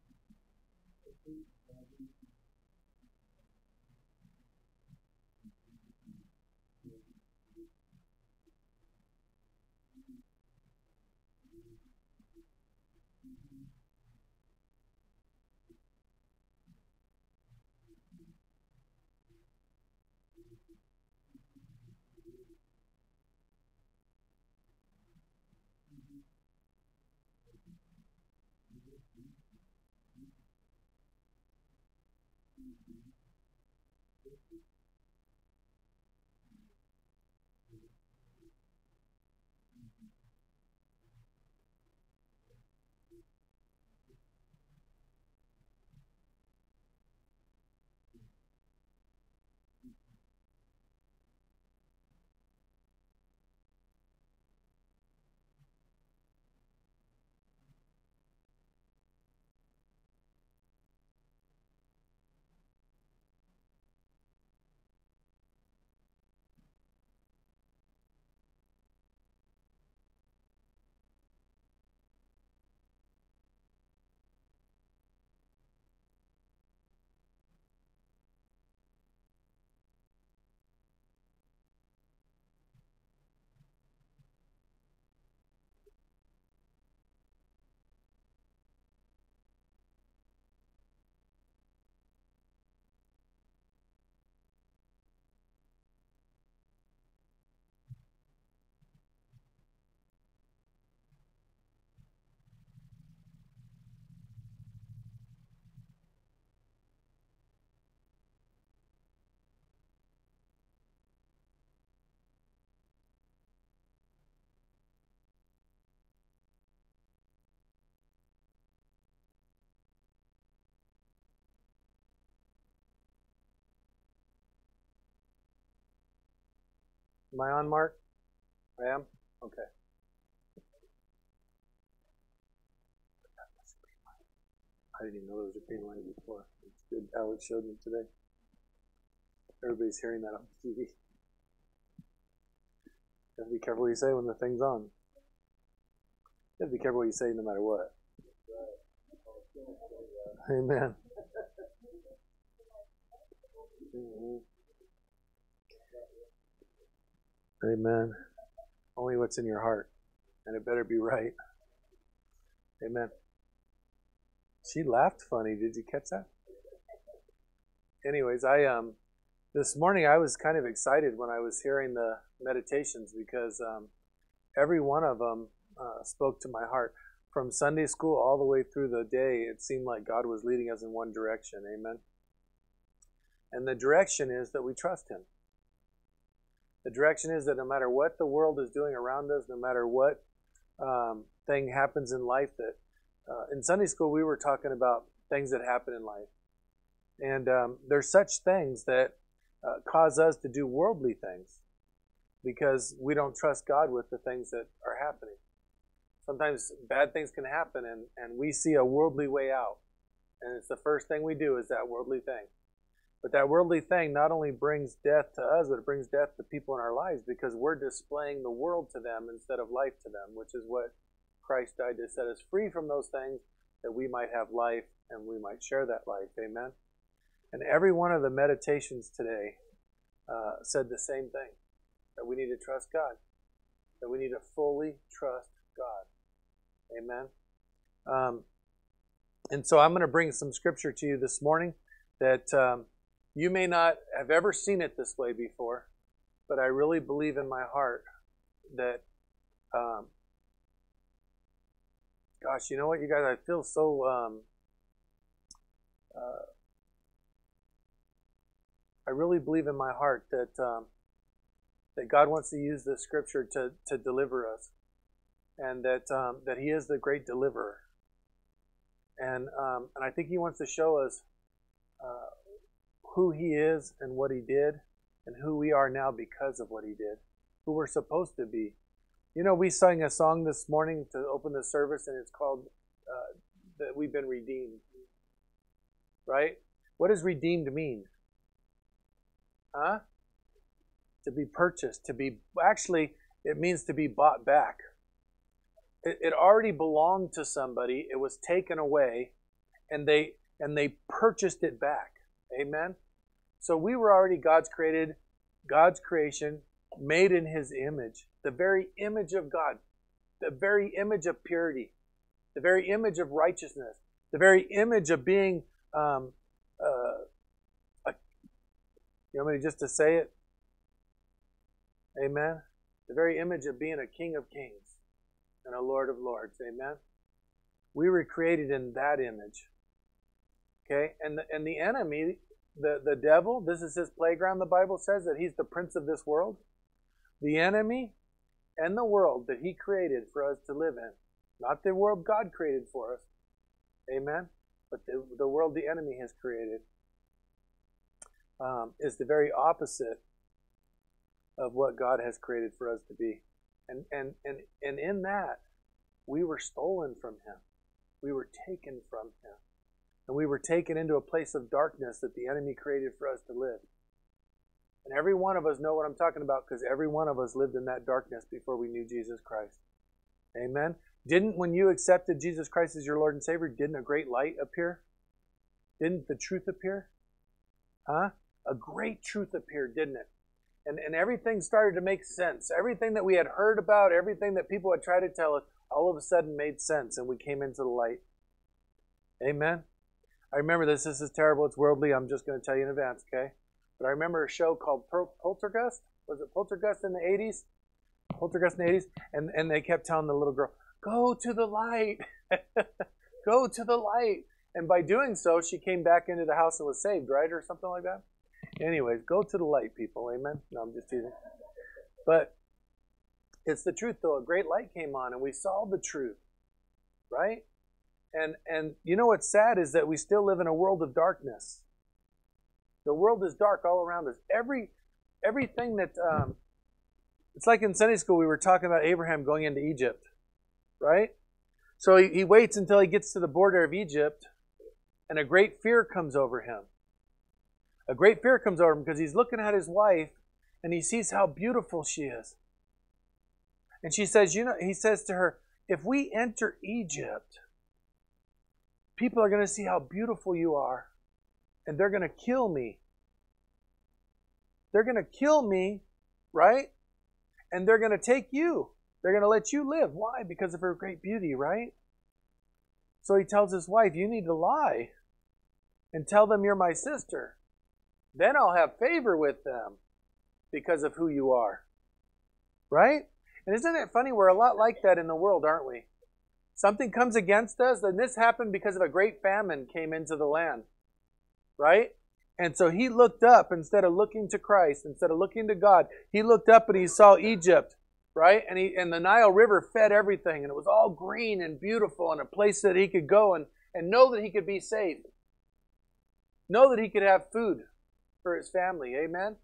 Mm-hmm. Am I on, Mark? I am? Okay. I didn't even know there was a green light before. It's good. Alex showed me today. Everybody's hearing that on TV. You have to be careful what you say when the thing's on. You have to be careful what you say no matter what. Amen. *laughs* Mhm. Amen. Only what's in your heart, and it better be right. Amen. She laughed funny. Did you catch that? Anyways, I um this morning I was kind of excited when I was hearing the meditations because um, every one of them uh, spoke to my heart. From Sunday school all the way through the day, it seemed like God was leading us in one direction. Amen. And the direction is that we trust Him. The direction is that no matter what the world is doing around us, no matter what um, thing happens in life, that uh, in Sunday school we were talking about things that happen in life, and um, there's such things that uh, cause us to do worldly things because we don't trust God with the things that are happening. Sometimes bad things can happen, and, and we see a worldly way out, and it's the first thing we do is that worldly thing. But that worldly thing not only brings death to us, but it brings death to people in our lives because we're displaying the world to them instead of life to them, which is what Christ died to set us free from those things that we might have life and we might share that life. Amen. And every one of the meditations today uh, said the same thing that we need to trust God, that we need to fully trust God. Amen. Um, and so I'm going to bring some scripture to you this morning that um, you may not have ever seen it this way before, but I really believe in my heart that, um, gosh, you know what, you guys, I feel so. Um, uh, I really believe in my heart that um, that God wants to use this scripture to to deliver us, and that um, that He is the great deliverer, and um, and I think He wants to show us uh, who He is and what He did, and who we are now because of what He did, who we're supposed to be. You know, we sang a song this morning to open the service, and it's called uh, "That We've Been Redeemed." Right? What does redeemed mean? Huh? To be purchased, to be actually, it means to be bought back. It, it already belonged to somebody. It was taken away, and they and they purchased it back. Amen. So we were already God's created, God's creation, made in His image, the very image of God, the very image of purity, the very image of righteousness, the very image of being. Um, uh, a, you want me just to say it? Amen. The very image of being a King of Kings and a Lord of Lords. Amen. We were created in that image. Okay? And the, and the enemy, the, the devil, this is his playground, the Bible says that he's the prince of this world. The enemy and the world that he created for us to live in. Not the world God created for us. Amen. But the, the world the enemy has created um, is the very opposite of what God has created for us to be. And, and, and, and in that, we were stolen from Him. We were taken from Him. And we were taken into a place of darkness that the enemy created for us to live. And every one of us know what I'm talking about because every one of us lived in that darkness before we knew Jesus Christ. Amen. Didn't, when you accepted Jesus Christ as your Lord and Savior, didn't a great light appear? Didn't the truth appear? Huh? A great truth appeared, didn't it? And, and everything started to make sense. Everything that we had heard about, everything that people had tried to tell us, all of a sudden made sense, and we came into the light. Amen. I remember this. This is terrible. It's worldly. I'm just going to tell you in advance, okay? But I remember a show called Poltergeist. Was it Poltergeist in the 80s? Poltergeist in the 80s? And, and they kept telling the little girl, Go to the light. *laughs* Go to the light. And by doing so, she came back into the house and was saved, right? Or something like that. Anyways, go to the light, people. Amen. No, I'm just teasing. But it's the truth, though. A great light came on, and we saw the truth, right? And and you know what's sad is that we still live in a world of darkness. The world is dark all around us. Every everything that um, it's like in Sunday school we were talking about Abraham going into Egypt right? So he, he waits until he gets to the border of Egypt, and a great fear comes over him. A great fear comes over him because he's looking at his wife and he sees how beautiful she is. And she says, You know, he says to her, If we enter Egypt, people are going to see how beautiful you are, and they're going to kill me. They're going to kill me, right? And they're going to take you. They're going to let you live. Why? Because of her great beauty, right? So he tells his wife, You need to lie and tell them you're my sister. Then I'll have favor with them because of who you are. Right? And isn't it funny? We're a lot like that in the world, aren't we? Something comes against us, and this happened because of a great famine came into the land. Right? And so he looked up instead of looking to Christ, instead of looking to God, he looked up and he saw Egypt right? And he and the Nile River fed everything, and it was all green and beautiful, and a place that he could go and, and know that he could be saved. Know that he could have food for his family. Amen.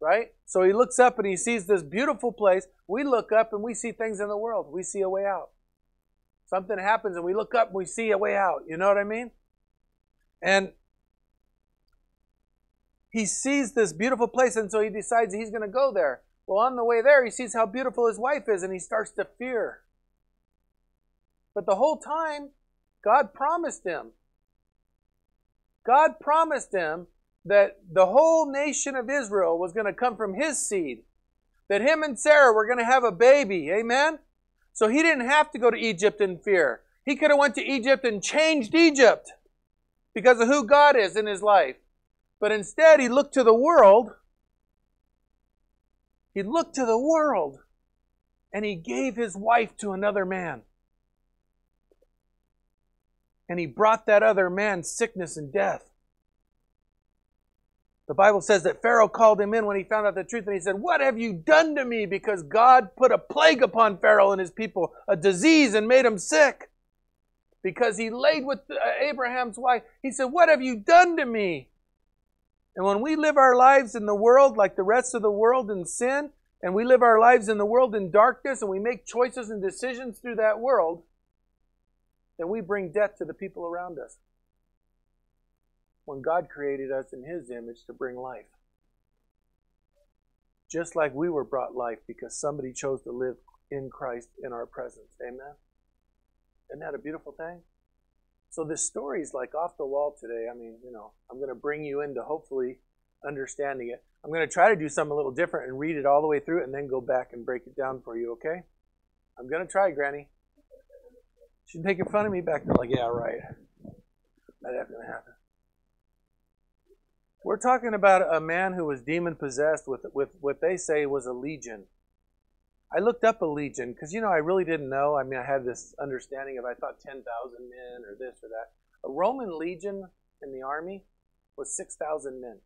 Right? So he looks up and he sees this beautiful place. We look up and we see things in the world. We see a way out. Something happens and we look up and we see a way out. You know what I mean? And he sees this beautiful place, and so he decides he's going to go there. Well, on the way there, he sees how beautiful his wife is and he starts to fear. But the whole time, God promised him. God promised him that the whole nation of Israel was going to come from his seed. That him and Sarah were going to have a baby. Amen? So he didn't have to go to Egypt in fear. He could have went to Egypt and changed Egypt because of who God is in his life. But instead, he looked to the world he looked to the world and he gave his wife to another man. And he brought that other man sickness and death. The Bible says that Pharaoh called him in when he found out the truth and he said, What have you done to me? Because God put a plague upon Pharaoh and his people, a disease, and made him sick. Because he laid with uh, Abraham's wife. He said, What have you done to me? And when we live our lives in the world like the rest of the world in sin, and we live our lives in the world in darkness, and we make choices and decisions through that world, then we bring death to the people around us. When God created us in His image to bring life. Just like we were brought life because somebody chose to live in Christ in our presence. Amen? Isn't that a beautiful thing? So this story is like off the wall today. I mean, you know, I'm going to bring you into hopefully understanding it. I'm going to try to do something a little different and read it all the way through and then go back and break it down for you, okay? I'm going to try, Granny. She's making fun of me back there, like, yeah, right. That's going to happen. We're talking about a man who was demon possessed with, with what they say was a legion. I looked up a legion because you know I really didn't know. I mean, I had this understanding of I thought ten thousand men or this or that. A Roman legion in the army was six thousand men,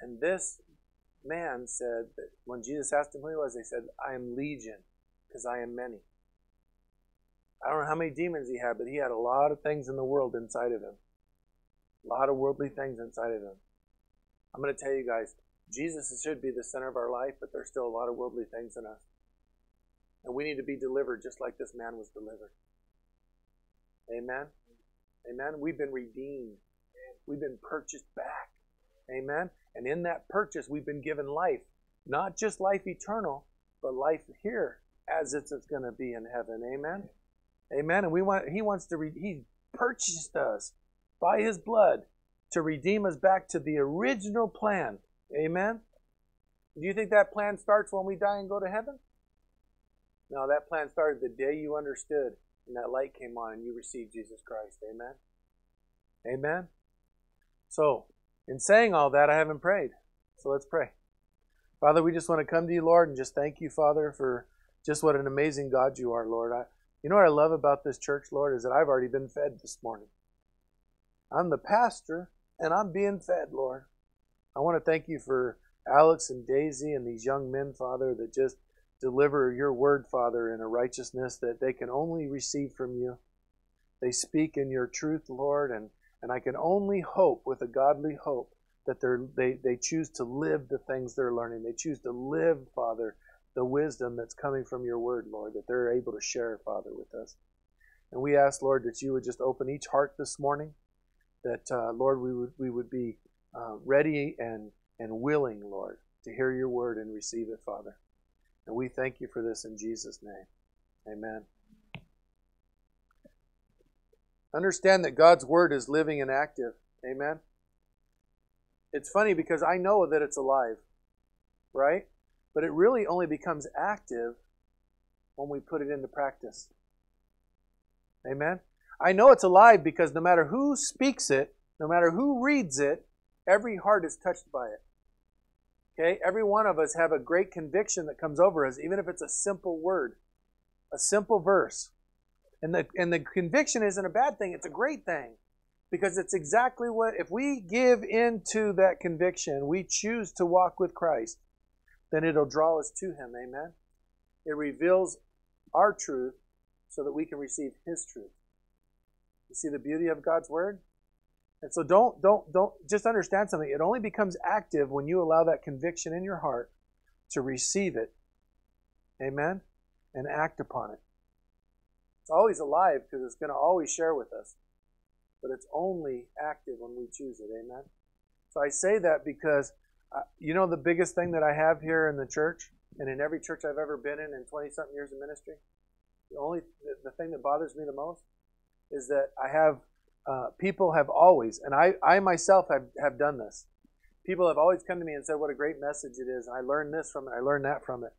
and this man said that when Jesus asked him who he was, they said, "I am legion, because I am many." I don't know how many demons he had, but he had a lot of things in the world inside of him. A lot of worldly things inside of him. I'm going to tell you guys, Jesus should be the center of our life, but there's still a lot of worldly things in us. And we need to be delivered just like this man was delivered. Amen. Amen. We've been redeemed. We've been purchased back. Amen. And in that purchase, we've been given life. Not just life eternal, but life here as it's going to be in heaven. Amen. Amen. And we want he wants to re, he purchased us by his blood to redeem us back to the original plan. Amen. Do you think that plan starts when we die and go to heaven? No, that plan started the day you understood and that light came on and you received Jesus Christ. Amen. Amen. So, in saying all that, I haven't prayed. So let's pray. Father, we just want to come to you, Lord, and just thank you, Father, for just what an amazing God you are, Lord. I, you know what I love about this church, Lord, is that I've already been fed this morning. I'm the pastor, and I'm being fed, Lord. I want to thank you for Alex and Daisy and these young men, Father, that just deliver your word, Father, in a righteousness that they can only receive from you. They speak in your truth, Lord, and, and I can only hope with a godly hope that they're, they, they choose to live the things they're learning. They choose to live, Father, the wisdom that's coming from your word, Lord, that they're able to share, Father, with us. And we ask, Lord, that you would just open each heart this morning, that, uh, Lord, we would, we would be uh, ready and, and willing, Lord, to hear your word and receive it, Father. And we thank you for this in Jesus' name. Amen. Understand that God's word is living and active. Amen. It's funny because I know that it's alive, right? But it really only becomes active when we put it into practice. Amen? I know it's alive because no matter who speaks it, no matter who reads it, every heart is touched by it. Okay? Every one of us have a great conviction that comes over us, even if it's a simple word, a simple verse. And the, and the conviction isn't a bad thing, it's a great thing. Because it's exactly what, if we give into that conviction, we choose to walk with Christ, then it'll draw us to Him. Amen? It reveals our truth so that we can receive His truth. You see the beauty of God's Word? And so don't, don't, don't, just understand something. It only becomes active when you allow that conviction in your heart to receive it. Amen? And act upon it. It's always alive because it's going to always share with us. But it's only active when we choose it. Amen? So I say that because uh, you know the biggest thing that I have here in the church and in every church I've ever been in in 20 something years of ministry? The only the, the thing that bothers me the most is that I have uh, people have always, and I, I myself have, have done this. People have always come to me and said, What a great message it is. And I learned this from it, I learned that from it.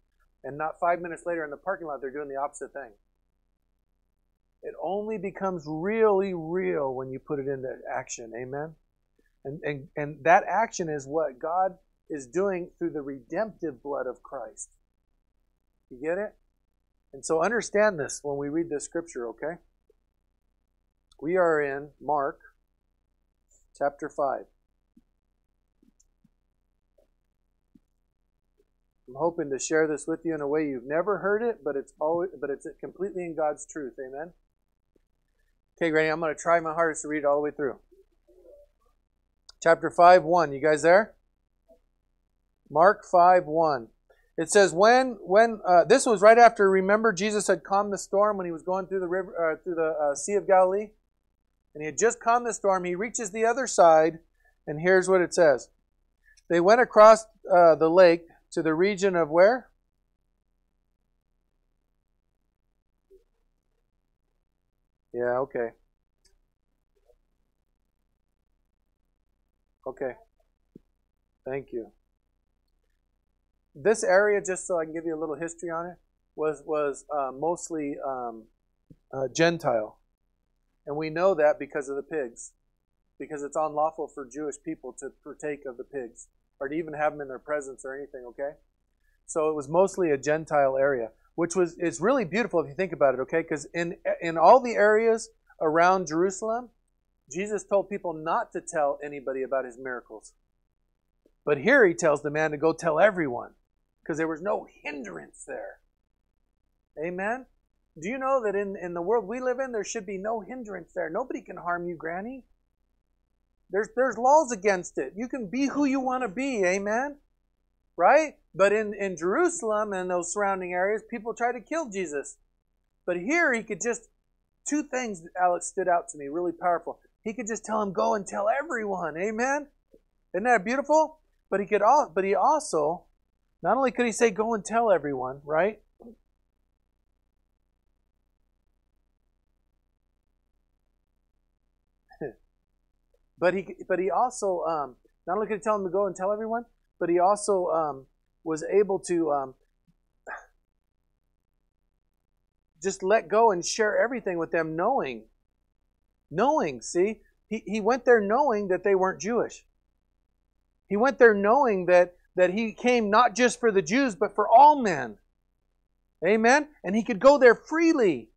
And not five minutes later in the parking lot, they're doing the opposite thing. It only becomes really real when you put it into action. Amen? And, and, and that action is what God is doing through the redemptive blood of Christ. You get it? And so understand this when we read this scripture, okay? We are in Mark chapter 5. I'm hoping to share this with you in a way you've never heard it, but it's always, but it's completely in God's truth. Amen. Okay, Granny, I'm going to try my hardest to read it all the way through. Chapter 5, 1. You guys there? Mark 5, 1. It says when when uh, this was right after remember Jesus had calmed the storm when he was going through the river uh, through the uh, Sea of Galilee, and he had just calmed the storm. He reaches the other side, and here's what it says: They went across uh, the lake to the region of where? Yeah. Okay. Okay. Thank you. This area, just so I can give you a little history on it, was was uh, mostly um, uh, Gentile, and we know that because of the pigs, because it's unlawful for Jewish people to partake of the pigs or to even have them in their presence or anything. Okay, So it was mostly a Gentile area, which was it's really beautiful if you think about it, okay? Because in in all the areas around Jerusalem, Jesus told people not to tell anybody about his miracles. But here he tells the man to go tell everyone because there was no hindrance there. Amen? Do you know that in, in the world we live in, there should be no hindrance there? Nobody can harm you, Granny. There's, there's laws against it. You can be who you want to be. Amen? Right? But in, in Jerusalem and those surrounding areas, people try to kill Jesus. But here he could just, two things, Alex, stood out to me, really powerful. He could just tell him, go and tell everyone. Amen? Isn't that beautiful? But he could all, but he also, not only could he say, go and tell everyone, right? But he, but he also, um, not only could he tell him to go and tell everyone, but he also um, was able to um, just let go and share everything with them, knowing, knowing. See, he, he went there knowing that they weren't Jewish. He went there knowing that, that he came not just for the Jews, but for all men. Amen? And he could go there freely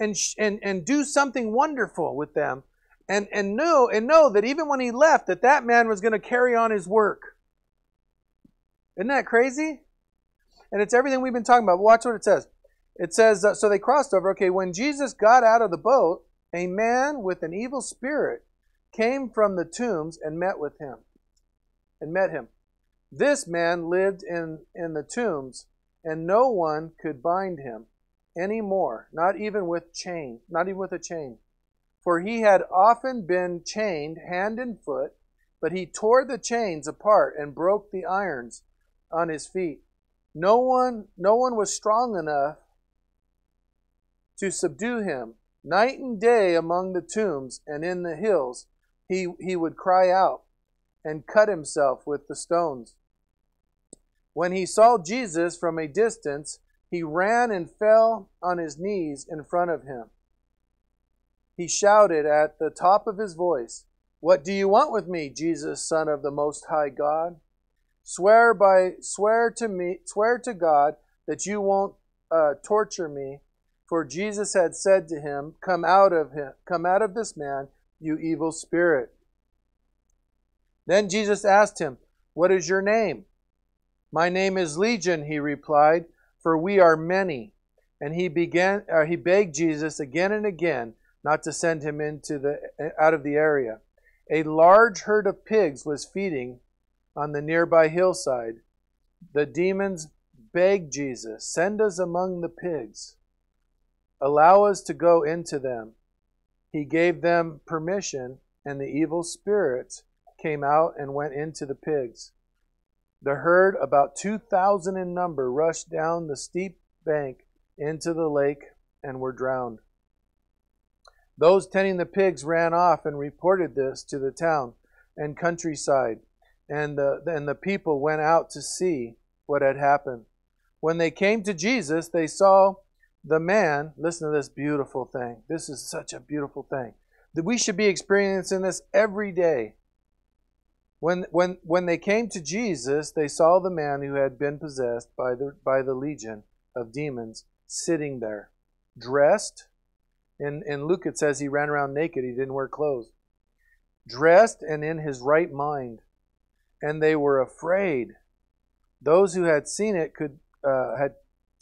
and, and, and do something wonderful with them and, and, know, and know that even when he left, that that man was going to carry on his work. Isn't that crazy? And it's everything we've been talking about. Watch what it says. It says, uh, so they crossed over. Okay, when Jesus got out of the boat, a man with an evil spirit came from the tombs and met with him. And met him. This man lived in, in the tombs, and no one could bind him any more, not even with chain, not even with a chain. For he had often been chained hand and foot, but he tore the chains apart and broke the irons on his feet. No one, no one was strong enough to subdue him. Night and day among the tombs and in the hills, he, he would cry out and cut himself with the stones. When he saw Jesus from a distance, he ran and fell on his knees in front of him. He shouted at the top of his voice, What do you want with me, Jesus, Son of the Most High God? Swear by swear to me, swear to God that you won't uh, torture me. For Jesus had said to him, Come out of him, come out of this man, you evil spirit. Then Jesus asked him, What is your name? My name is Legion, he replied, for we are many. And he began uh, he begged Jesus again and again not to send him into the out of the area. A large herd of pigs was feeding on the nearby hillside. The demons begged Jesus, "Send us among the pigs. Allow us to go into them." He gave them permission, and the evil spirits came out and went into the pigs. The herd, about 2,000 in number, rushed down the steep bank into the lake and were drowned. Those tending the pigs ran off and reported this to the town and countryside, and the, and the people went out to see what had happened. When they came to Jesus, they saw the man. Listen to this beautiful thing. This is such a beautiful thing. That we should be experiencing this every day. When, when, when they came to Jesus, they saw the man who had been possessed by the, by the legion of demons sitting there, dressed. In, in Luke, it says he ran around naked, he didn't wear clothes. Dressed and in his right mind. And they were afraid. Those who had seen it could uh, had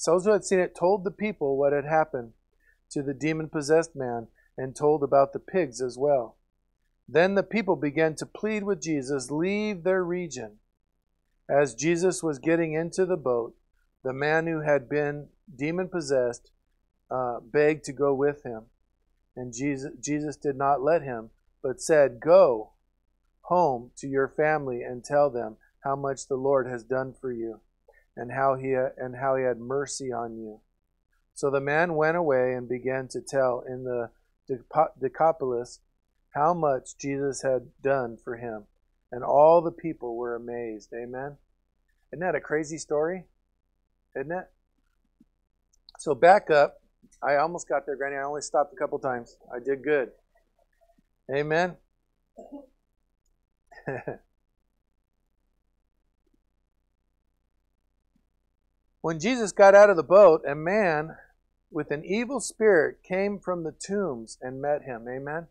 those who had seen it told the people what had happened to the demon possessed man and told about the pigs as well. Then the people began to plead with Jesus, leave their region. As Jesus was getting into the boat, the man who had been demon possessed uh, begged to go with him. And Jesus, Jesus did not let him, but said, Go home to your family and tell them how much the Lord has done for you and how he, and how he had mercy on you. So the man went away and began to tell in the Decapolis how much Jesus had done for him. And all the people were amazed. Amen. Isn't that a crazy story? Isn't it? So back up. I almost got there, Granny. I only stopped a couple times. I did good. Amen. *laughs* when Jesus got out of the boat, a man with an evil spirit came from the tombs and met him. Amen.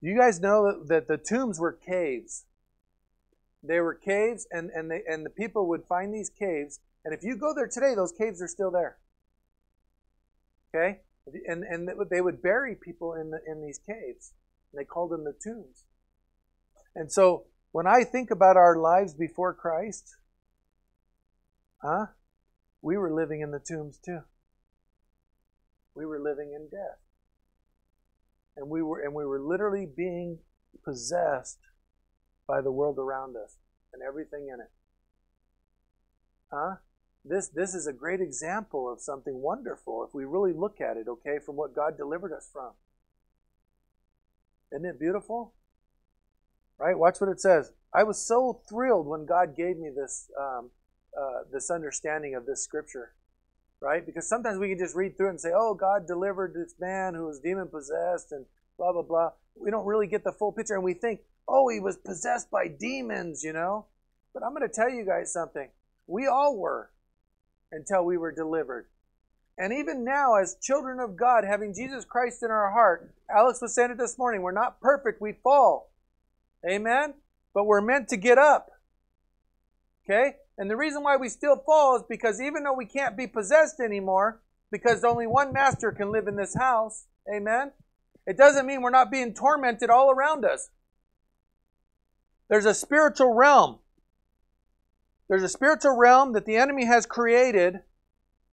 You guys know that, that the tombs were caves? They were caves, and, and, they, and the people would find these caves. And if you go there today, those caves are still there. Okay? And, and they would bury people in, the, in these caves. And they called them the tombs. And so when I think about our lives before Christ, huh? We were living in the tombs too. We were living in death. And we were and we were literally being possessed by the world around us and everything in it. Huh? This this is a great example of something wonderful if we really look at it, okay, from what God delivered us from. Isn't it beautiful? Right? Watch what it says. I was so thrilled when God gave me this um, uh, this understanding of this scripture, right? Because sometimes we can just read through it and say, "Oh, God delivered this man who was demon possessed," and blah blah blah. We don't really get the full picture, and we think, "Oh, he was possessed by demons," you know. But I'm going to tell you guys something. We all were until we were delivered. And even now, as children of God, having Jesus Christ in our heart, Alex was saying it this morning, we're not perfect, we fall. Amen? But we're meant to get up. Okay? And the reason why we still fall is because even though we can't be possessed anymore, because only one master can live in this house, amen? It doesn't mean we're not being tormented all around us. There's a spiritual realm. There's a spiritual realm that the enemy has created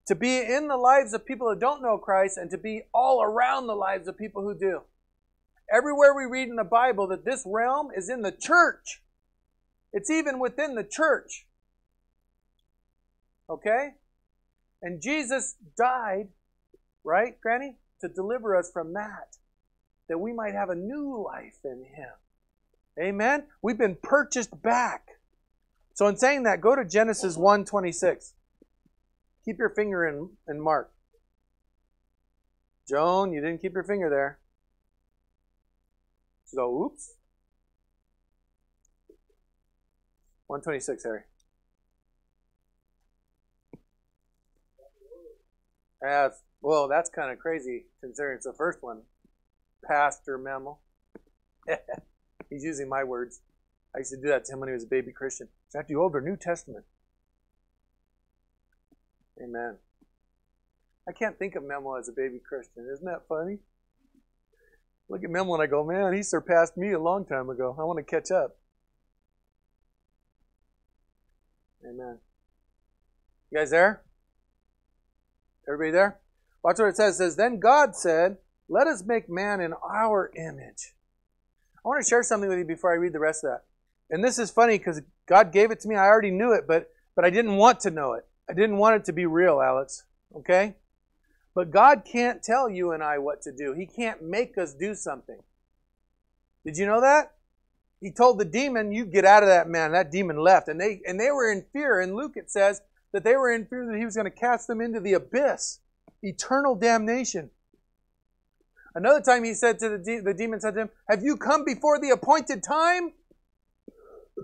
to be in the lives of people that don't know Christ and to be all around the lives of people who do. Everywhere we read in the Bible that this realm is in the church. It's even within the church. Okay? And Jesus died, right, Granny? To deliver us from that. That we might have a new life in Him. Amen? We've been purchased back. So in saying that, go to Genesis 1.26. Keep your finger in, in Mark. Joan, you didn't keep your finger there. So, oops. 126, Harry. As well, that's kind of crazy considering it's the first one. Pastor Memo. *laughs* He's using my words. I used to do that to him when he was a baby Christian. Is that the Old or New Testament? Amen. I can't think of Memo as a baby Christian. Isn't that funny? Look at Memo and I go, man, he surpassed me a long time ago. I want to catch up. Amen. You guys there? Everybody there? Watch what it says. It says, Then God said, Let us make man in our image. I want to share something with you before I read the rest of that. And this is funny because God gave it to me. I already knew it, but but I didn't want to know it. I didn't want it to be real, Alex. Okay? But God can't tell you and I what to do. He can't make us do something. Did you know that? He told the demon, "You get out of that man." That demon left, and they and they were in fear. And Luke, it says that they were in fear that he was going to cast them into the abyss, eternal damnation. Another time, he said to the de- the demon said to him, "Have you come before the appointed time?"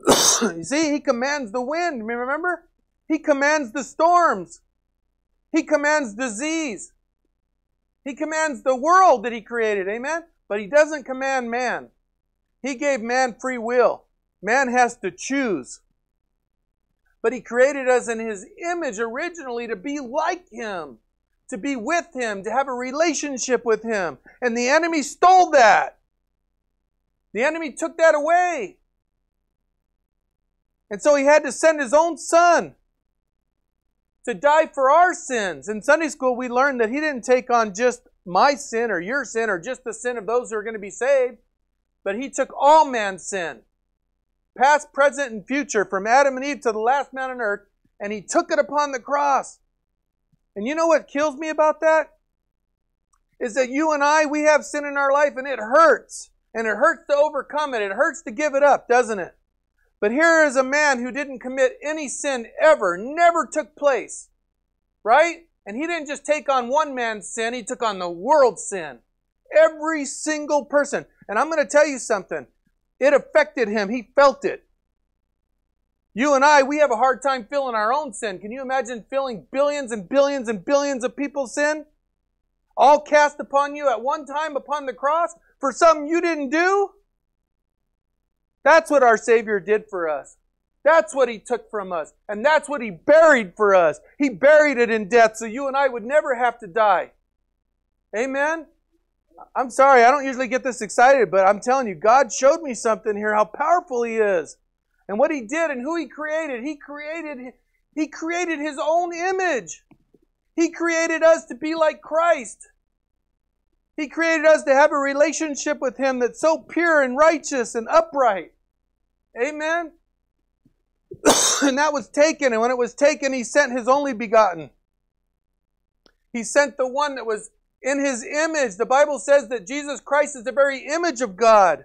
*coughs* you see, he commands the wind. Remember, he commands the storms. He commands disease. He commands the world that he created. Amen? But he doesn't command man. He gave man free will. Man has to choose. But he created us in his image originally to be like him, to be with him, to have a relationship with him. And the enemy stole that. The enemy took that away. And so he had to send his own son to die for our sins. In Sunday school, we learned that he didn't take on just my sin or your sin or just the sin of those who are going to be saved, but he took all man's sin, past, present, and future, from Adam and Eve to the last man on earth, and he took it upon the cross. And you know what kills me about that? Is that you and I, we have sin in our life and it hurts. And it hurts to overcome it. It hurts to give it up, doesn't it? But here is a man who didn't commit any sin ever, never took place. Right? And he didn't just take on one man's sin, he took on the world's sin. Every single person. And I'm going to tell you something. It affected him. He felt it. You and I, we have a hard time feeling our own sin. Can you imagine feeling billions and billions and billions of people's sin? All cast upon you at one time upon the cross for something you didn't do? That's what our Savior did for us. That's what He took from us. And that's what He buried for us. He buried it in death so you and I would never have to die. Amen? I'm sorry, I don't usually get this excited, but I'm telling you, God showed me something here, how powerful He is and what he did and who he created. He created he created his own image. He created us to be like Christ. He created us to have a relationship with him that's so pure and righteous and upright. Amen. *coughs* and that was taken and when it was taken he sent his only begotten. He sent the one that was in his image. The Bible says that Jesus Christ is the very image of God.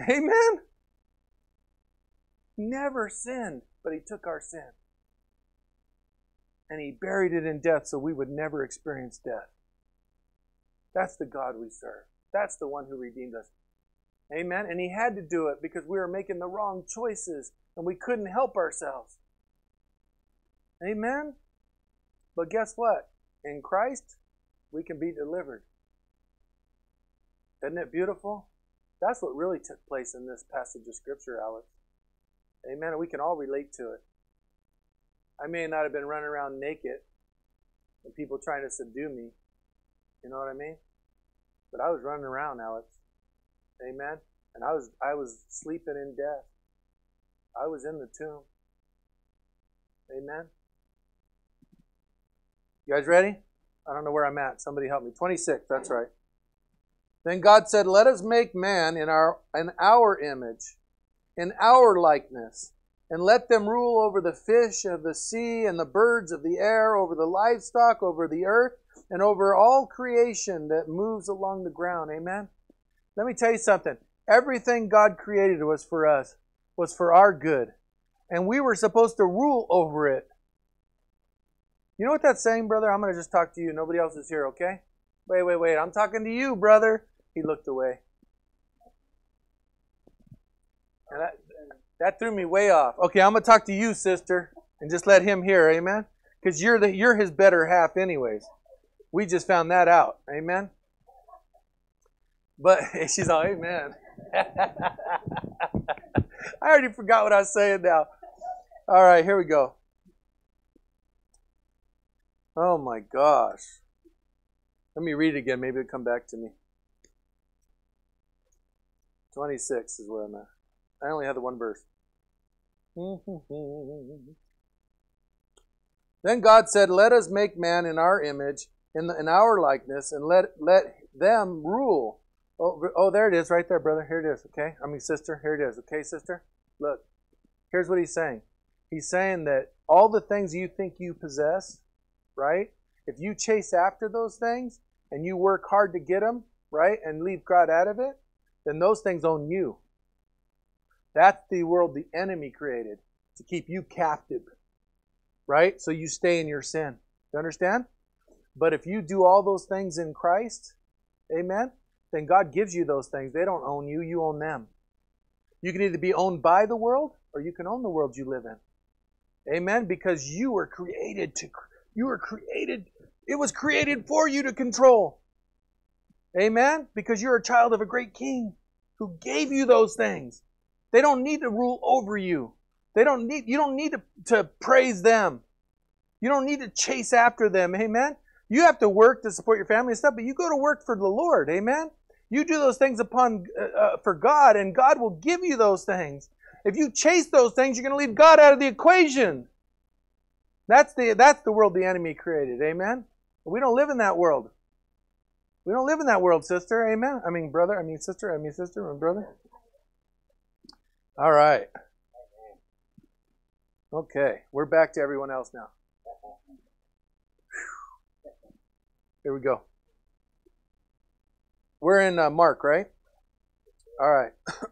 Amen never sinned, but he took our sin. And he buried it in death so we would never experience death. That's the God we serve. That's the one who redeemed us. Amen. And he had to do it because we were making the wrong choices and we couldn't help ourselves. Amen. But guess what? In Christ, we can be delivered. Isn't it beautiful? That's what really took place in this passage of Scripture, Alex. Amen. And we can all relate to it. I may not have been running around naked and people trying to subdue me. You know what I mean? But I was running around, Alex. Amen. And I was I was sleeping in death. I was in the tomb. Amen. You guys ready? I don't know where I'm at. Somebody help me. 26, that's right. Then God said, Let us make man in our in our image in our likeness, and let them rule over the fish of the sea and the birds of the air, over the livestock, over the earth, and over all creation that moves along the ground. Amen? Let me tell you something. Everything God created was for us, was for our good. And we were supposed to rule over it. You know what that's saying, brother? I'm going to just talk to you. Nobody else is here, okay? Wait, wait, wait. I'm talking to you, brother. He looked away. And that, that threw me way off. Okay, I'm gonna talk to you, sister, and just let him hear, amen? Because you're the you're his better half, anyways. We just found that out, amen. But *laughs* she's all, amen. *laughs* I already forgot what I was saying now. All right, here we go. Oh my gosh. Let me read it again. Maybe it'll come back to me. 26 is where I'm at. I only had the one verse. *laughs* then God said, Let us make man in our image, in, the, in our likeness, and let, let them rule. Oh, oh, there it is, right there, brother. Here it is, okay? I mean, sister, here it is, okay, sister? Look, here's what he's saying. He's saying that all the things you think you possess, right? If you chase after those things and you work hard to get them, right, and leave God out of it, then those things own you. That's the world the enemy created to keep you captive, right? So you stay in your sin. You understand? But if you do all those things in Christ, amen, then God gives you those things. They don't own you, you own them. You can either be owned by the world or you can own the world you live in. Amen? Because you were created to, you were created, it was created for you to control. Amen? Because you're a child of a great king who gave you those things. They don't need to rule over you. They don't need you don't need to, to praise them. You don't need to chase after them. Amen. You have to work to support your family and stuff, but you go to work for the Lord. Amen. You do those things upon uh, uh for God, and God will give you those things. If you chase those things, you're going to leave God out of the equation. That's the that's the world the enemy created. Amen. We don't live in that world. We don't live in that world, sister. Amen. I mean, brother. I mean, sister. I mean, sister. and brother. All right. Okay, we're back to everyone else now. Here we go. We're in uh, Mark, right? All right. *coughs*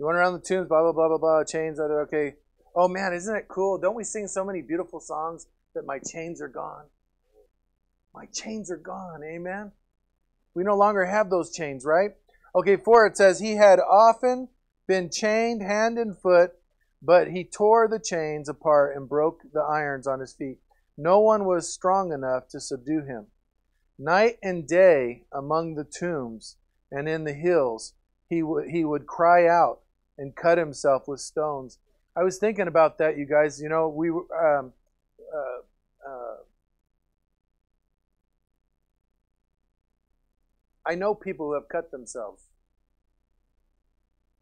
you went around the tunes, blah, blah, blah, blah, blah, chains, okay. Oh man, isn't it cool? Don't we sing so many beautiful songs that my chains are gone? My chains are gone, amen? We no longer have those chains, right? Okay, four, it says, He had often been chained hand and foot but he tore the chains apart and broke the irons on his feet. No one was strong enough to subdue him. Night and day among the tombs and in the hills, he, w- he would cry out and cut himself with stones. I was thinking about that, you guys. You know, we um, uh, uh, I know people who have cut themselves.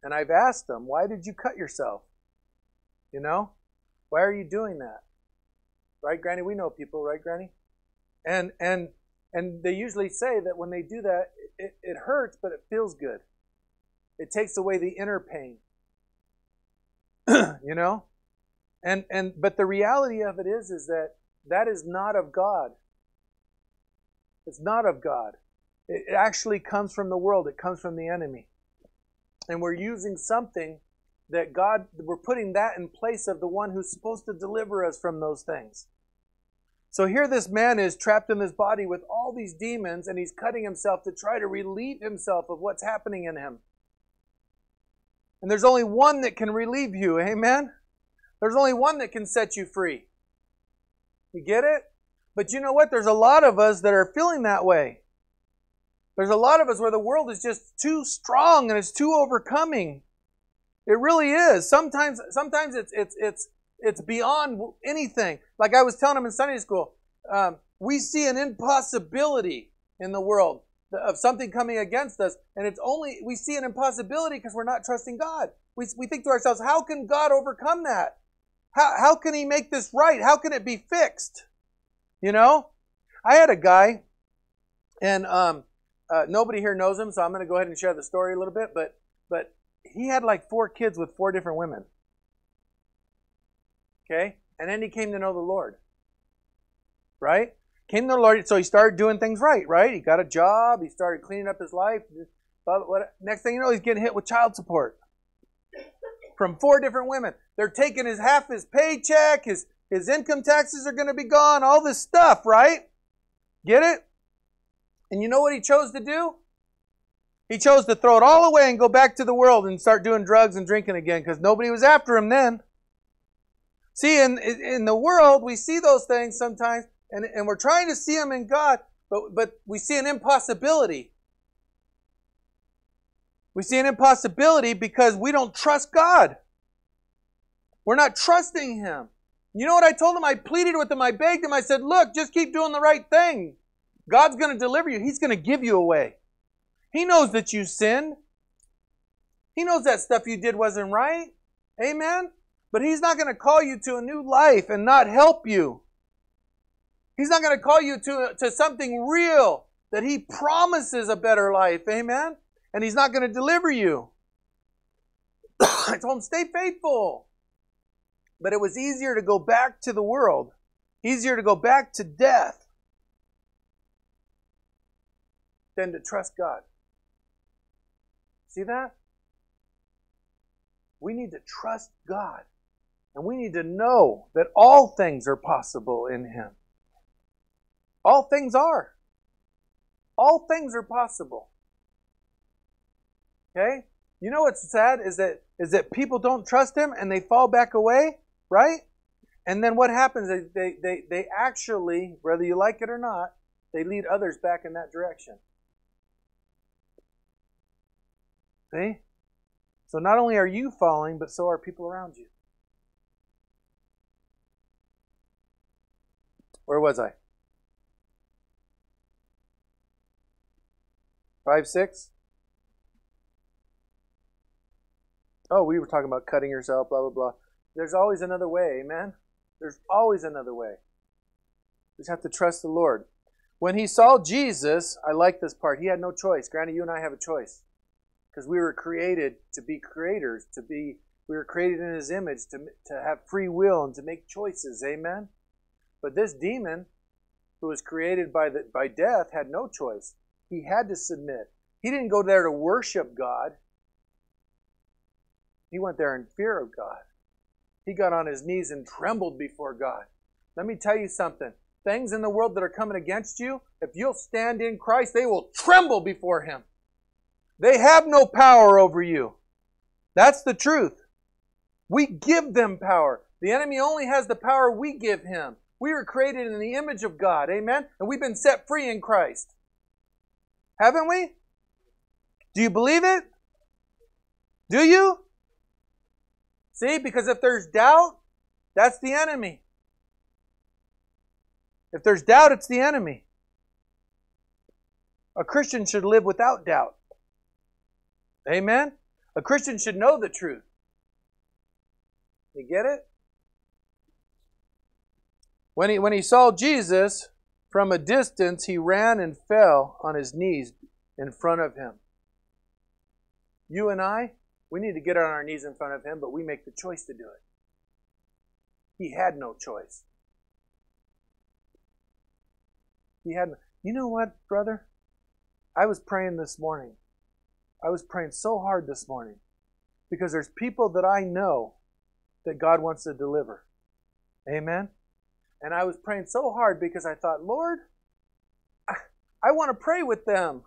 And I've asked them, why did you cut yourself? You know? Why are you doing that? Right, Granny? We know people, right, Granny? And and and they usually say that when they do that, it, it hurts, but it feels good. It takes away the inner pain. *clears throat* you know? And and but the reality of it is is that that is not of God. It's not of God. It actually comes from the world. It comes from the enemy. And we're using something that God, we're putting that in place of the one who's supposed to deliver us from those things. So here this man is trapped in this body with all these demons, and he's cutting himself to try to relieve himself of what's happening in him. And there's only one that can relieve you, amen? There's only one that can set you free. You get it? But you know what? There's a lot of us that are feeling that way. There's a lot of us where the world is just too strong and it's too overcoming. It really is. Sometimes, sometimes it's it's it's it's beyond anything. Like I was telling them in Sunday school, um, we see an impossibility in the world of something coming against us, and it's only we see an impossibility because we're not trusting God. We we think to ourselves, how can God overcome that? How how can He make this right? How can it be fixed? You know, I had a guy, and um, uh, nobody here knows him, so I'm going to go ahead and share the story a little bit. But but he had like four kids with four different women. Okay, and then he came to know the Lord. Right? Came to the Lord, so he started doing things right. Right? He got a job. He started cleaning up his life. Next thing you know, he's getting hit with child support from four different women. They're taking his half his paycheck. His his income taxes are going to be gone. All this stuff. Right? Get it? And you know what he chose to do? He chose to throw it all away and go back to the world and start doing drugs and drinking again because nobody was after him then. See, in, in the world, we see those things sometimes and, and we're trying to see them in God, but, but we see an impossibility. We see an impossibility because we don't trust God. We're not trusting Him. You know what I told him? I pleaded with him. I begged him. I said, Look, just keep doing the right thing. God's going to deliver you. He's going to give you away. He knows that you sinned. He knows that stuff you did wasn't right. Amen? But He's not going to call you to a new life and not help you. He's not going to call you to, to something real that He promises a better life. Amen? And He's not going to deliver you. I told him, stay faithful. But it was easier to go back to the world, easier to go back to death than to trust God. See that? We need to trust God. And we need to know that all things are possible in Him. All things are. All things are possible. Okay? You know what's sad is that is that people don't trust him and they fall back away, right? And then what happens? They, they, they, they actually, whether you like it or not, they lead others back in that direction. See? So not only are you falling, but so are people around you. Where was I? Five, six? Oh, we were talking about cutting yourself, blah, blah, blah. There's always another way, amen? There's always another way. You just have to trust the Lord. When he saw Jesus, I like this part. He had no choice. Granted, you and I have a choice because we were created to be creators, to be we were created in his image to, to have free will and to make choices. Amen. But this demon, who was created by the, by death, had no choice. He had to submit. He didn't go there to worship God. He went there in fear of God. He got on his knees and trembled before God. Let me tell you something. Things in the world that are coming against you, if you'll stand in Christ, they will tremble before him. They have no power over you. That's the truth. We give them power. The enemy only has the power we give him. We were created in the image of God. Amen? And we've been set free in Christ. Haven't we? Do you believe it? Do you? See, because if there's doubt, that's the enemy. If there's doubt, it's the enemy. A Christian should live without doubt. Amen? A Christian should know the truth. You get it? When he, when he saw Jesus from a distance, he ran and fell on his knees in front of him. You and I, we need to get on our knees in front of him, but we make the choice to do it. He had no choice. He had You know what, brother? I was praying this morning. I was praying so hard this morning because there's people that I know that God wants to deliver. Amen. And I was praying so hard because I thought, Lord, I, I want to pray with them.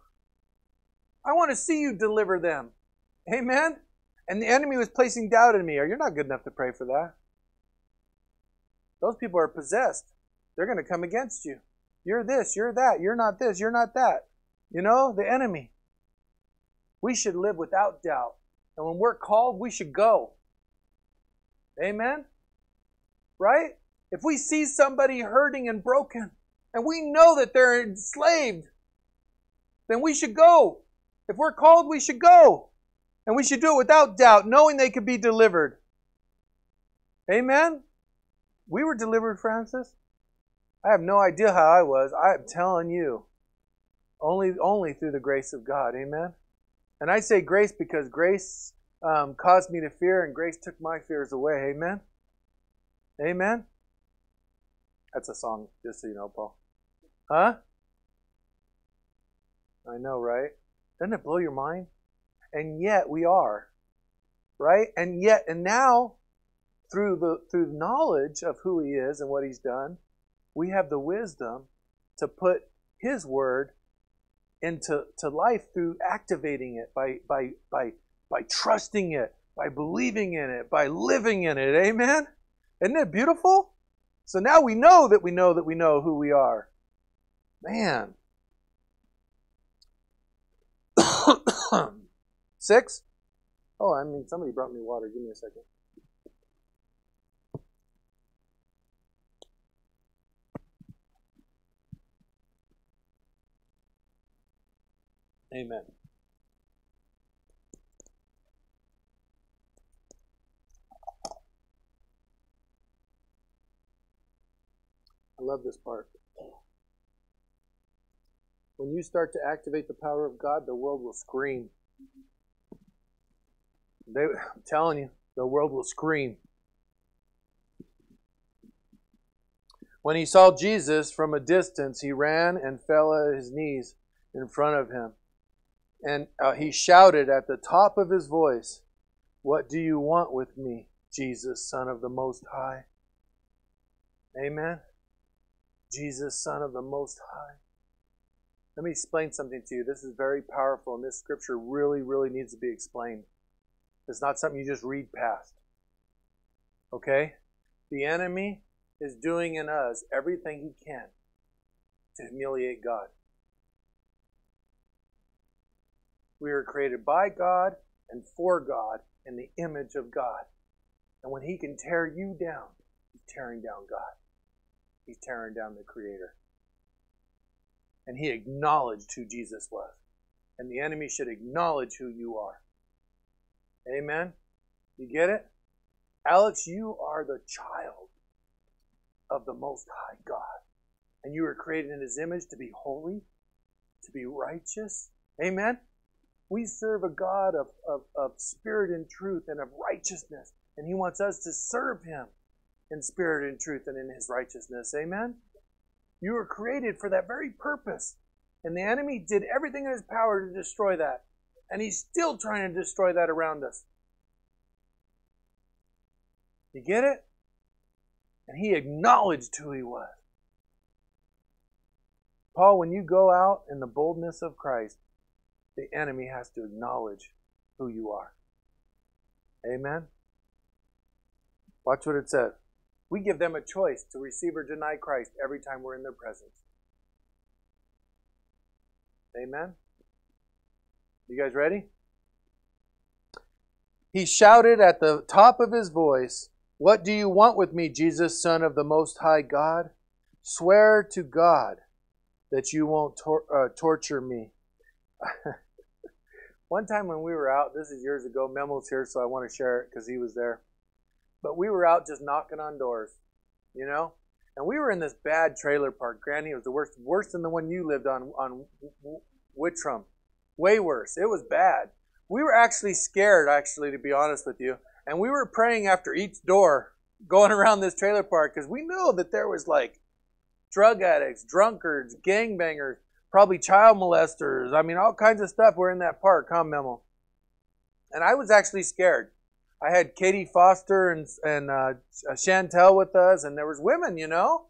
I want to see you deliver them. Amen. And the enemy was placing doubt in me. Are you not good enough to pray for that? Those people are possessed. They're going to come against you. You're this, you're that, you're not this, you're not that. You know, the enemy. We should live without doubt. And when we're called, we should go. Amen? Right? If we see somebody hurting and broken, and we know that they're enslaved, then we should go. If we're called, we should go. And we should do it without doubt, knowing they could be delivered. Amen? We were delivered, Francis. I have no idea how I was. I am telling you. Only, only through the grace of God. Amen? And I say grace because grace um, caused me to fear and grace took my fears away. Amen? Amen? That's a song, just so you know, Paul. Huh? I know, right? Doesn't it blow your mind? And yet we are. Right? And yet, and now, through the through knowledge of who he is and what he's done, we have the wisdom to put his word into to life through activating it by by by by trusting it, by believing in it, by living in it. Amen. Isn't it beautiful? So now we know that we know that we know who we are. Man. *coughs* Six? Oh, I mean, somebody brought me water. Give me a second. Amen. I love this part. When you start to activate the power of God, the world will scream. They, I'm telling you, the world will scream. When he saw Jesus from a distance, he ran and fell at his knees in front of him. And uh, he shouted at the top of his voice, What do you want with me, Jesus, Son of the Most High? Amen. Jesus, Son of the Most High. Let me explain something to you. This is very powerful, and this scripture really, really needs to be explained. It's not something you just read past. Okay? The enemy is doing in us everything he can to humiliate God. We are created by God and for God in the image of God. And when he can tear you down, he's tearing down God. He's tearing down the Creator. And he acknowledged who Jesus was. And the enemy should acknowledge who you are. Amen? You get it? Alex, you are the child of the Most High God. And you were created in His image to be holy, to be righteous. Amen? We serve a God of, of, of spirit and truth and of righteousness. And He wants us to serve Him in spirit and truth and in his righteousness. Amen? You were created for that very purpose. And the enemy did everything in his power to destroy that. And he's still trying to destroy that around us. You get it? And he acknowledged who he was. Paul, when you go out in the boldness of Christ, the enemy has to acknowledge who you are. Amen? Watch what it says. We give them a choice to receive or deny Christ every time we're in their presence. Amen. You guys ready? He shouted at the top of his voice, What do you want with me, Jesus, Son of the Most High God? Swear to God that you won't tor- uh, torture me. *laughs* One time when we were out, this is years ago, Memo's here, so I want to share it because he was there. But we were out just knocking on doors, you know? And we were in this bad trailer park. Granny, it was the worst, worse than the one you lived on, on Whitram. Way worse. It was bad. We were actually scared, actually, to be honest with you. And we were praying after each door going *laughs* around this trailer park because we knew that there was like drug addicts, drunkards, gangbangers, probably child molesters. I mean, all kinds of stuff were in that park, huh, Memo? And I was actually scared. I had Katie Foster and and uh, Chantel with us, and there was women, you know,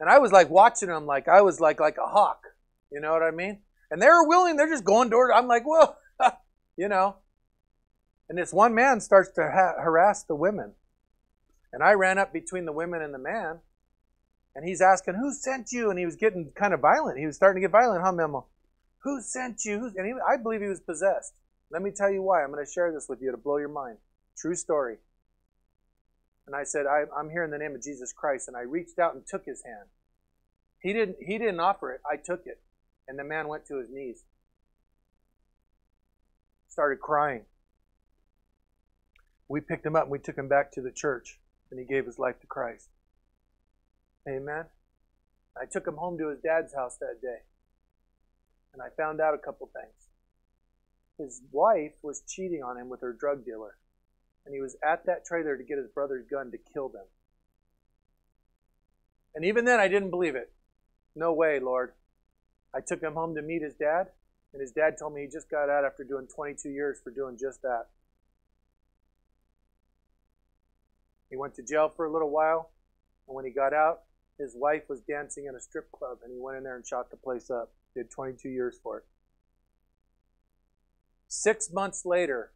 and I was like watching them, like I was like like a hawk, you know what I mean? And they were willing; they're just going door. I'm like, well, *laughs* you know. And this one man starts to ha- harass the women, and I ran up between the women and the man, and he's asking, "Who sent you?" And he was getting kind of violent. He was starting to get violent, huh, Memo? Who sent you? And he, I believe he was possessed. Let me tell you why. I'm going to share this with you to blow your mind. True story. And I said, I, am here in the name of Jesus Christ. And I reached out and took his hand. He didn't, he didn't offer it. I took it. And the man went to his knees. Started crying. We picked him up and we took him back to the church. And he gave his life to Christ. Amen. I took him home to his dad's house that day. And I found out a couple things. His wife was cheating on him with her drug dealer and he was at that trailer to get his brother's gun to kill them. And even then, I didn't believe it. No way, Lord. I took him home to meet his dad, and his dad told me he just got out after doing 22 years for doing just that. He went to jail for a little while, and when he got out, his wife was dancing in a strip club, and he went in there and shot the place up. Did 22 years for it. Six months later,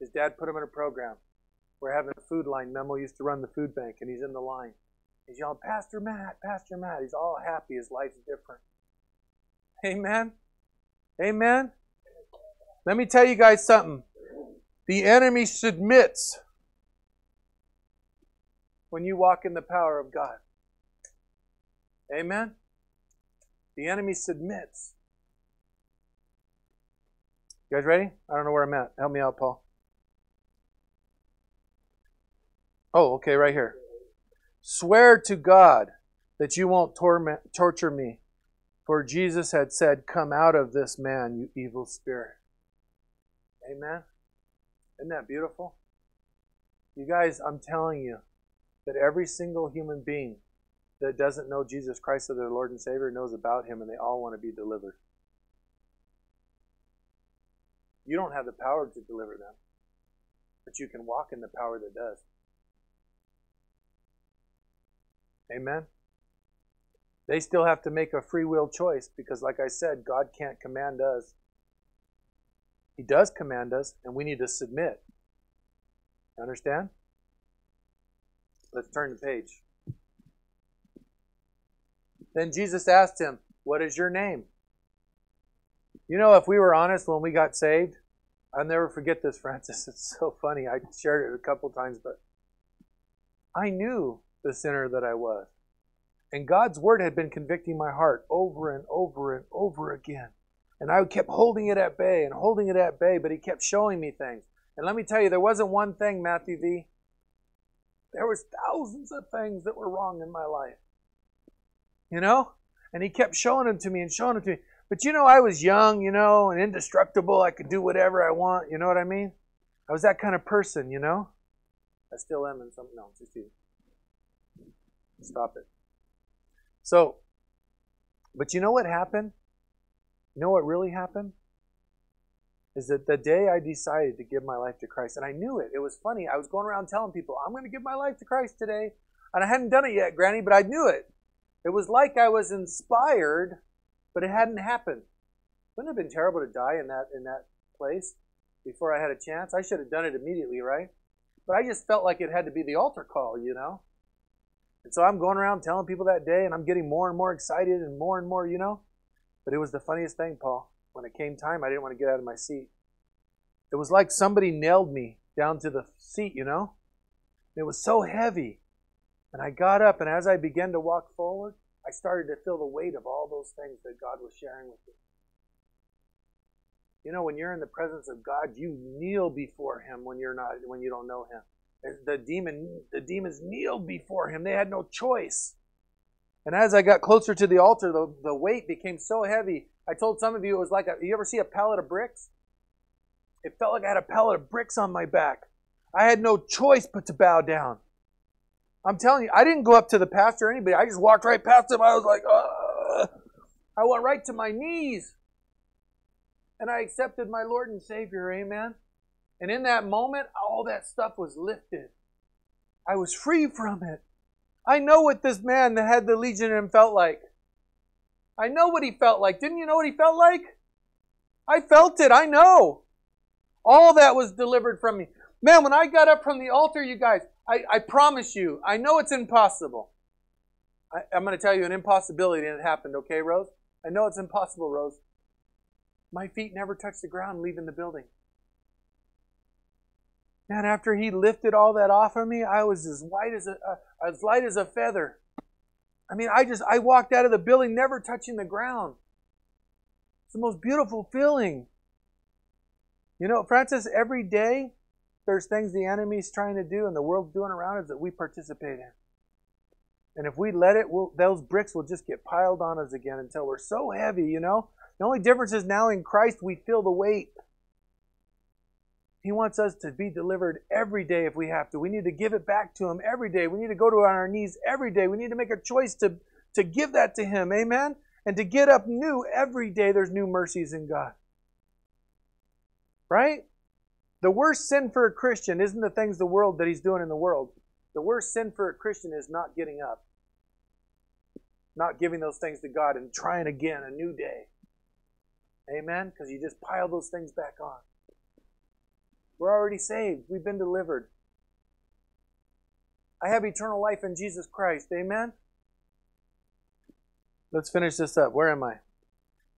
his dad put him in a program. We're having a food line. Memo used to run the food bank, and he's in the line. He's yelling, Pastor Matt, Pastor Matt. He's all happy. His life's different. Amen. Amen. Let me tell you guys something. The enemy submits when you walk in the power of God. Amen. The enemy submits. You guys ready? I don't know where I'm at. Help me out, Paul. Oh, okay, right here. Swear to God that you won't torment, torture me. For Jesus had said, Come out of this man, you evil spirit. Amen. Isn't that beautiful? You guys, I'm telling you that every single human being that doesn't know Jesus Christ as their Lord and Savior knows about Him, and they all want to be delivered. You don't have the power to deliver them, but you can walk in the power that does. Amen. They still have to make a free will choice because, like I said, God can't command us. He does command us, and we need to submit. Understand? Let's turn the page. Then Jesus asked him, What is your name? You know, if we were honest when we got saved, I'll never forget this, *laughs* Francis. It's so funny. I shared it a couple times, but I knew the sinner that I was. And God's word had been convicting my heart over and over and over again. And I kept holding it at bay and holding it at bay, but he kept showing me things. And let me tell you, there wasn't one thing, Matthew V. There was thousands of things that were wrong in my life. You know? And he kept showing them to me and showing them to me. But you know, I was young, you know, and indestructible. I could do whatever I want. You know what I mean? I was that kind of person, you know? I still am in some. No, just you. Stop it. So, but you know what happened? You know what really happened? Is that the day I decided to give my life to Christ, and I knew it. It was funny. I was going around telling people, I'm going to give my life to Christ today. And I hadn't done it yet, Granny, but I knew it. It was like I was inspired, but it hadn't happened. Wouldn't it have been terrible to die in that in that place before I had a chance? I should have done it immediately, right? But I just felt like it had to be the altar call, you know? And so I'm going around telling people that day, and I'm getting more and more excited and more and more, you know? But it was the funniest thing, Paul. When it came time, I didn't want to get out of my seat. It was like somebody nailed me down to the seat, you know? It was so heavy. And I got up, and as I began to walk forward, I started to feel the weight of all those things that God was sharing with me. You know, when you're in the presence of God, you kneel before Him when you're not, when you don't know Him. The demon, the demons kneeled before Him. They had no choice. And as I got closer to the altar, the, the weight became so heavy. I told some of you it was like a, you ever see a pallet of bricks? It felt like I had a pallet of bricks on my back. I had no choice but to bow down. I'm telling you, I didn't go up to the pastor or anybody. I just walked right past him. I was like, Ugh. I went right to my knees. And I accepted my Lord and Savior. Amen. And in that moment, all that stuff was lifted. I was free from it. I know what this man that had the legion in him felt like. I know what he felt like. Didn't you know what he felt like? I felt it. I know. All that was delivered from me. Man, when I got up from the altar, you guys, I, I promise you, I know it's impossible. I, I'm going to tell you an impossibility and it happened, okay, Rose? I know it's impossible, Rose. My feet never touched the ground leaving the building. Man, after he lifted all that off of me, I was as white as a, uh, as light as a feather. I mean, I just I walked out of the building never touching the ground. It's the most beautiful feeling. You know, Francis, every day there's things the enemy's trying to do and the world's doing around us that we participate in. And if we let it, we'll, those bricks will just get piled on us again until we're so heavy, you know? The only difference is now in Christ we feel the weight. He wants us to be delivered every day if we have to. We need to give it back to Him every day. We need to go to our knees every day. We need to make a choice to, to give that to Him. Amen? And to get up new every day, there's new mercies in God. Right? The worst sin for a Christian isn't the things the world that he's doing in the world. The worst sin for a Christian is not getting up, not giving those things to God and trying again a new day. Amen? Because you just pile those things back on. We're already saved. We've been delivered. I have eternal life in Jesus Christ. Amen? Let's finish this up. Where am I?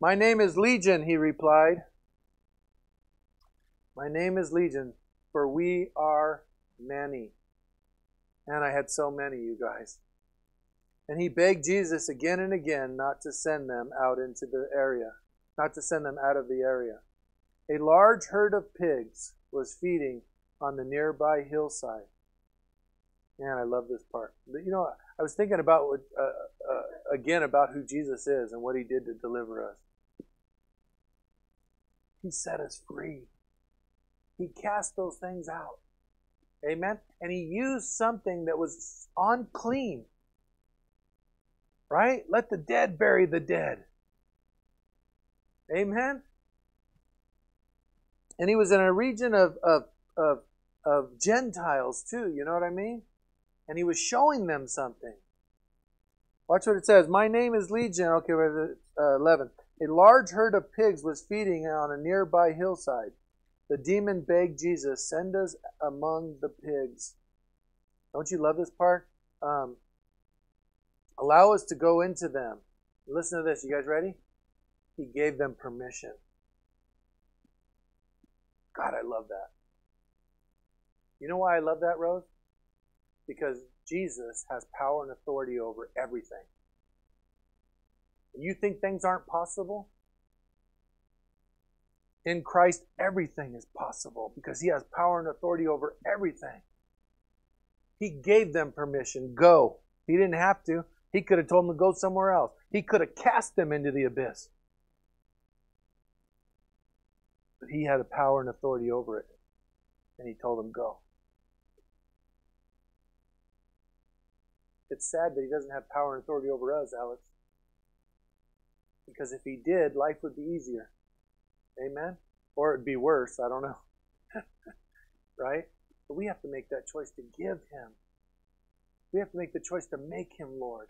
My name is Legion, he replied. My name is Legion, for we are many. And I had so many, you guys. And he begged Jesus again and again not to send them out into the area, not to send them out of the area. A large herd of pigs was feeding on the nearby hillside. Man, I love this part. You know, I was thinking about what, uh, uh, again about who Jesus is and what he did to deliver us. He set us free. He cast those things out. Amen. And he used something that was unclean. Right? Let the dead bury the dead. Amen. And he was in a region of, of, of, of Gentiles too, you know what I mean? And he was showing them something. Watch what it says. My name is Legion. Okay, uh, 11. A large herd of pigs was feeding on a nearby hillside. The demon begged Jesus, Send us among the pigs. Don't you love this part? Um, allow us to go into them. Listen to this. You guys ready? He gave them permission. God, I love that. You know why I love that, Rose? Because Jesus has power and authority over everything. You think things aren't possible? In Christ, everything is possible because He has power and authority over everything. He gave them permission. Go. He didn't have to. He could have told them to go somewhere else. He could have cast them into the abyss. But He had a power and authority over it. And He told him, go. It's sad that He doesn't have power and authority over us, Alex. Because if He did, life would be easier. Amen? Or it'd be worse. I don't know. *laughs* right? But we have to make that choice to give Him. We have to make the choice to make Him Lord.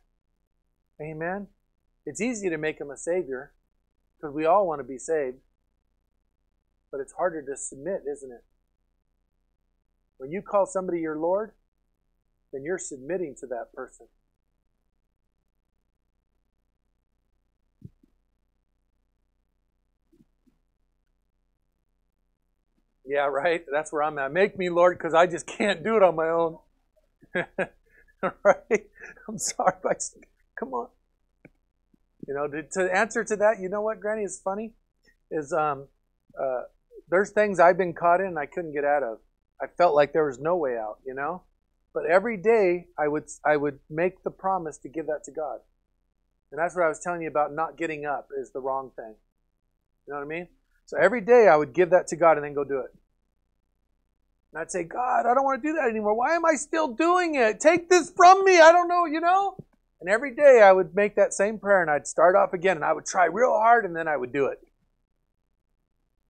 Amen? It's easy to make Him a Savior because we all want to be saved. But it's harder to submit, isn't it? When you call somebody your Lord, then you're submitting to that person. Yeah, right? That's where I'm at. Make me Lord because I just can't do it on my own. *laughs* right? I'm sorry. Just, come on. You know, to, to, answer to that, you know what, Granny, is funny? Is um, uh, there's things I've been caught in I couldn't get out of. I felt like there was no way out, you know? But every day I would I would make the promise to give that to God. And that's what I was telling you about not getting up is the wrong thing. You know what I mean? So every day I would give that to God and then go do it. And I'd say, God, I don't want to do that anymore. Why am I still doing it? Take this from me. I don't know, you know? And every day I would make that same prayer and I'd start off again and I would try real hard and then I would do it.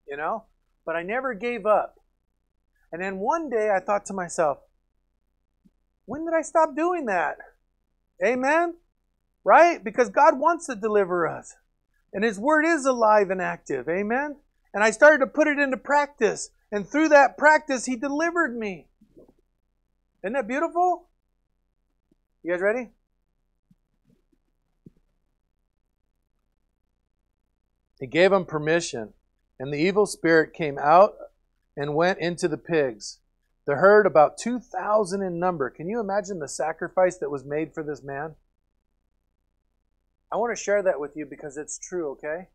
You know? But I never gave up. And then one day I thought to myself, when did I stop doing that? Amen? Right? Because God wants to deliver us. And His Word is alive and active. Amen? And I started to put it into practice. And through that practice, He delivered me. Isn't that beautiful? You guys ready? He gave him permission, and the evil spirit came out and went into the pigs. The herd, about 2,000 in number. Can you imagine the sacrifice that was made for this man? I want to share that with you because it's true, okay?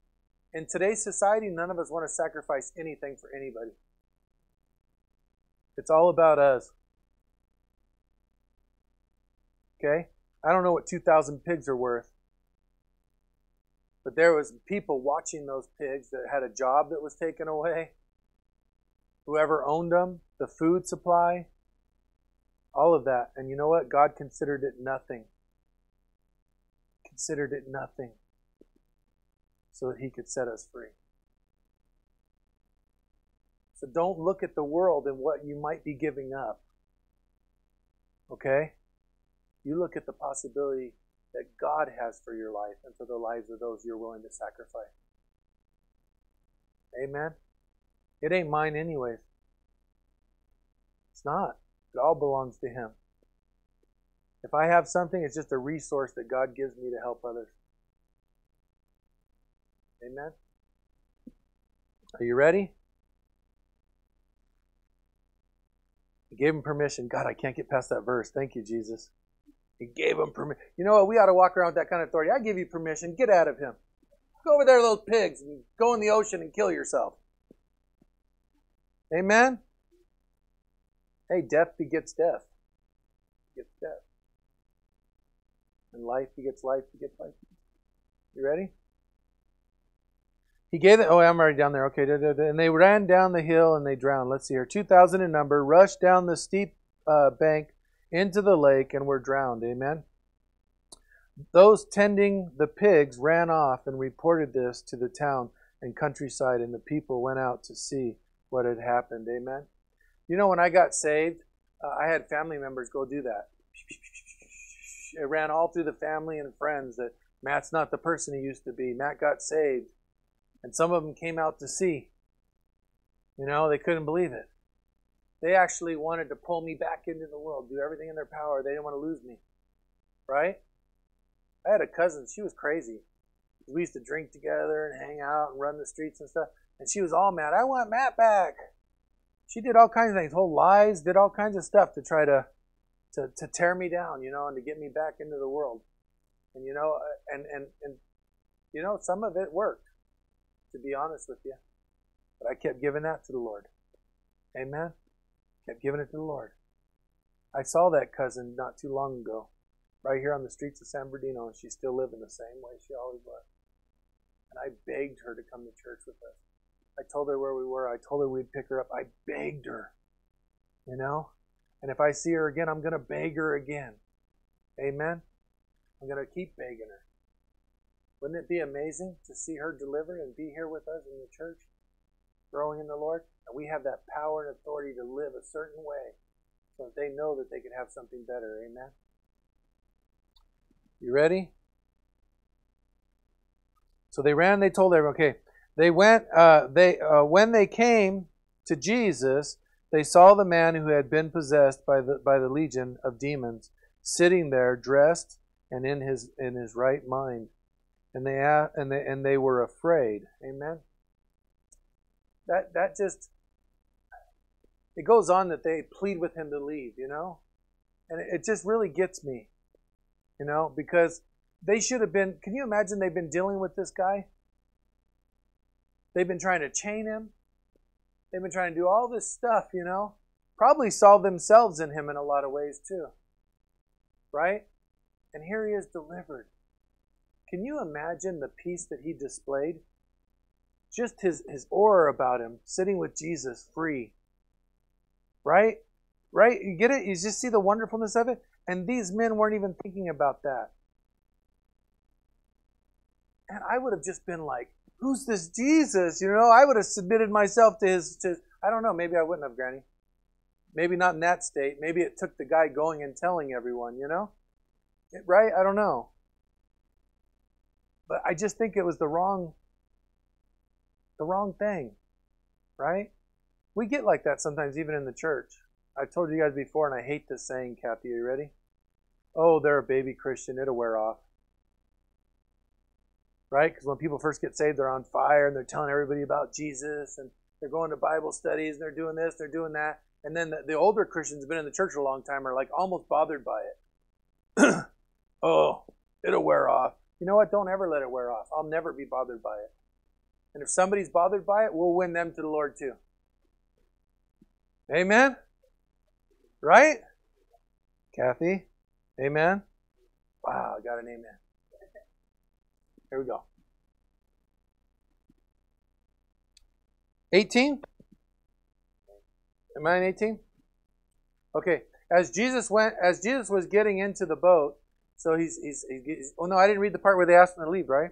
In today's society, none of us want to sacrifice anything for anybody. It's all about us. Okay? I don't know what 2,000 pigs are worth. But there was people watching those pigs that had a job that was taken away. Whoever owned them, the food supply, all of that. And you know what? God considered it nothing. Considered it nothing so that he could set us free. So don't look at the world and what you might be giving up. Okay? You look at the possibility that God has for your life and for the lives of those you're willing to sacrifice. Amen? It ain't mine, anyways. It's not. It all belongs to Him. If I have something, it's just a resource that God gives me to help others. Amen? Are you ready? He gave him permission. God, I can't get past that verse. Thank you, Jesus. He gave him permission. You know what? We ought to walk around with that kind of authority. I give you permission. Get out of him. Go over there to those pigs and go in the ocean and kill yourself. Amen? Hey, death begets death. Begets death. And life begets life begets life. You ready? He gave it. Oh, I'm already down there. Okay. Da, da, da. And they ran down the hill and they drowned. Let's see here. 2,000 in number rushed down the steep uh, bank into the lake and were drowned. Amen. Those tending the pigs ran off and reported this to the town and countryside, and the people went out to see what had happened. Amen. You know, when I got saved, uh, I had family members go do that. It ran all through the family and friends that Matt's not the person he used to be. Matt got saved. And some of them came out to see. You know, they couldn't believe it. They actually wanted to pull me back into the world, do everything in their power. They didn't want to lose me. Right? I had a cousin, she was crazy. We used to drink together and hang out and run the streets and stuff. And she was all mad. I want Matt back. She did all kinds of things, told lies, did all kinds of stuff to try to, to, to tear me down, you know, and to get me back into the world. And you know, uh, and, and, and you know, some of it worked to be honest with you. But I kept giving that to the Lord. Amen? Kept giving it to the Lord. I saw that cousin not too long ago, right here on the streets of San Bernardino, and she's still living the same way she always was. And I begged her to come to church with us. I told her where we were. I told her we'd pick her up. I begged her, you know? And if I see her again, I'm going to beg her again. Amen? I'm going to keep begging her. Wouldn't it be amazing to see her delivered and be here with us in the church, growing in the Lord? And we have that power and authority to live a certain way so that they know that they could have something better. Amen? You ready? So they ran, they told everyone, okay, they went, uh, they, uh, when they came to Jesus, they saw the man who had been possessed by the by the legion of demons sitting there dressed and in his in his right mind and they and they and they were afraid amen that that just it goes on that they plead with him to leave you know? And it, just really gets me you know because they should have been can you imagine they've been dealing with this guy? They've been trying to chain him. They've been trying to do all this stuff you know? Probably saw themselves in him in a lot of ways too. Right? And here he is delivered. Can you imagine the peace that he displayed? Just his, his aura about him sitting with jesus free right right you get it you just see the wonderfulness of it and these men weren't even thinking about that and I would have just been like, "Who's this Jesus?" You know, I would have submitted myself to his. To I don't know. Maybe I wouldn't have, Granny. Maybe not in that state. Maybe it took the guy going and telling everyone. You know, right? I don't know. But I just think it was the wrong, the wrong thing, right? We get like that sometimes, even in the church. I've told you guys before, and I hate this saying, Kathy. Are you ready? Oh, they're a baby Christian. It'll wear off right? Because when people first get saved, they're on fire and they're telling everybody about Jesus and they're going to Bible studies and they're doing this, they're doing that. And then the, the older Christians have been in the church a long time are like almost bothered by it. *clears throat* oh, it'll wear off. You know what? Don't ever let it wear off. I'll never be bothered by it. And if somebody's bothered by it, we'll win them to the Lord too. Amen? Right? Kathy? Amen? Wow, I got an amen. Here we go. 18? Am I in 18? Okay. As Jesus went, as Jesus was getting into the boat, so he's, he's, he's oh no, I didn't read the part where they asked him to leave, right?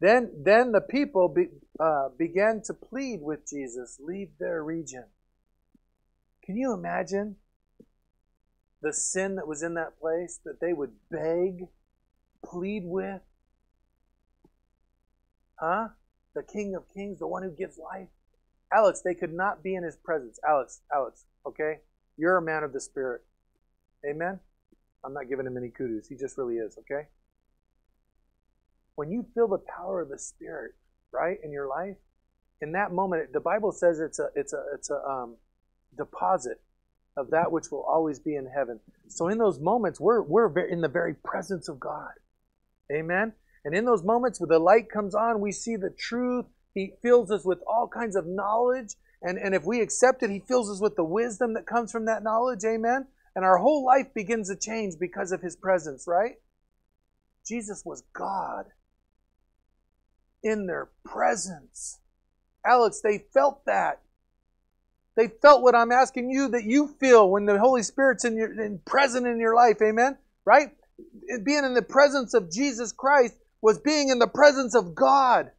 Then, then the people be, uh, began to plead with Jesus, leave their region. Can you imagine the sin that was in that place that they would beg, plead with? Huh? The King of Kings, the one who gives life. Alex, they could not be in his presence. Alex, Alex, okay? You're a man of the Spirit. Amen? I'm not giving him any kudos. He just really is, okay? When you feel the power of the Spirit, right, in your life, in that moment, the Bible says it's a it's a it's a um, deposit of that which will always be in heaven. So in those moments, we're we're in the very presence of God. Amen. And in those moments where the light comes on, we see the truth. He fills us with all kinds of knowledge. And, and if we accept it, He fills us with the wisdom that comes from that knowledge. Amen. And our whole life begins to change because of His presence, right? Jesus was God in their presence. Alex, they felt that. They felt what I'm asking you that you feel when the Holy Spirit's in your in, present in your life. Amen. Right? Being in the presence of Jesus Christ was being in the presence of God.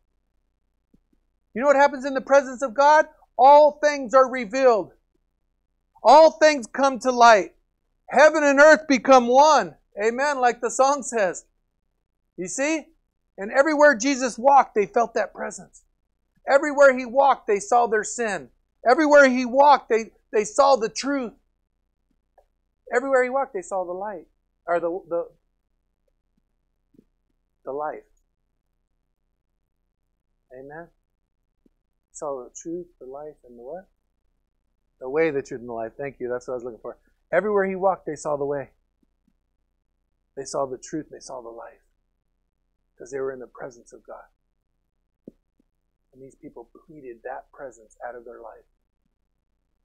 You know what happens in the presence of God? All things are revealed. All things come to light. Heaven and earth become one. Amen, like the song says. You see? And everywhere Jesus walked, they felt that presence. Everywhere he walked, they saw their sin. Everywhere he walked, they, they saw the truth. Everywhere he walked, they saw the light. Or the, the, the life. Amen. Saw the truth, the life, and the what? The way, the truth, and the life. Thank you. That's what I was looking for. Everywhere he walked, they saw the way. They saw the truth, they saw the life. Because they were in the presence of God. And these people pleaded that presence out of their life.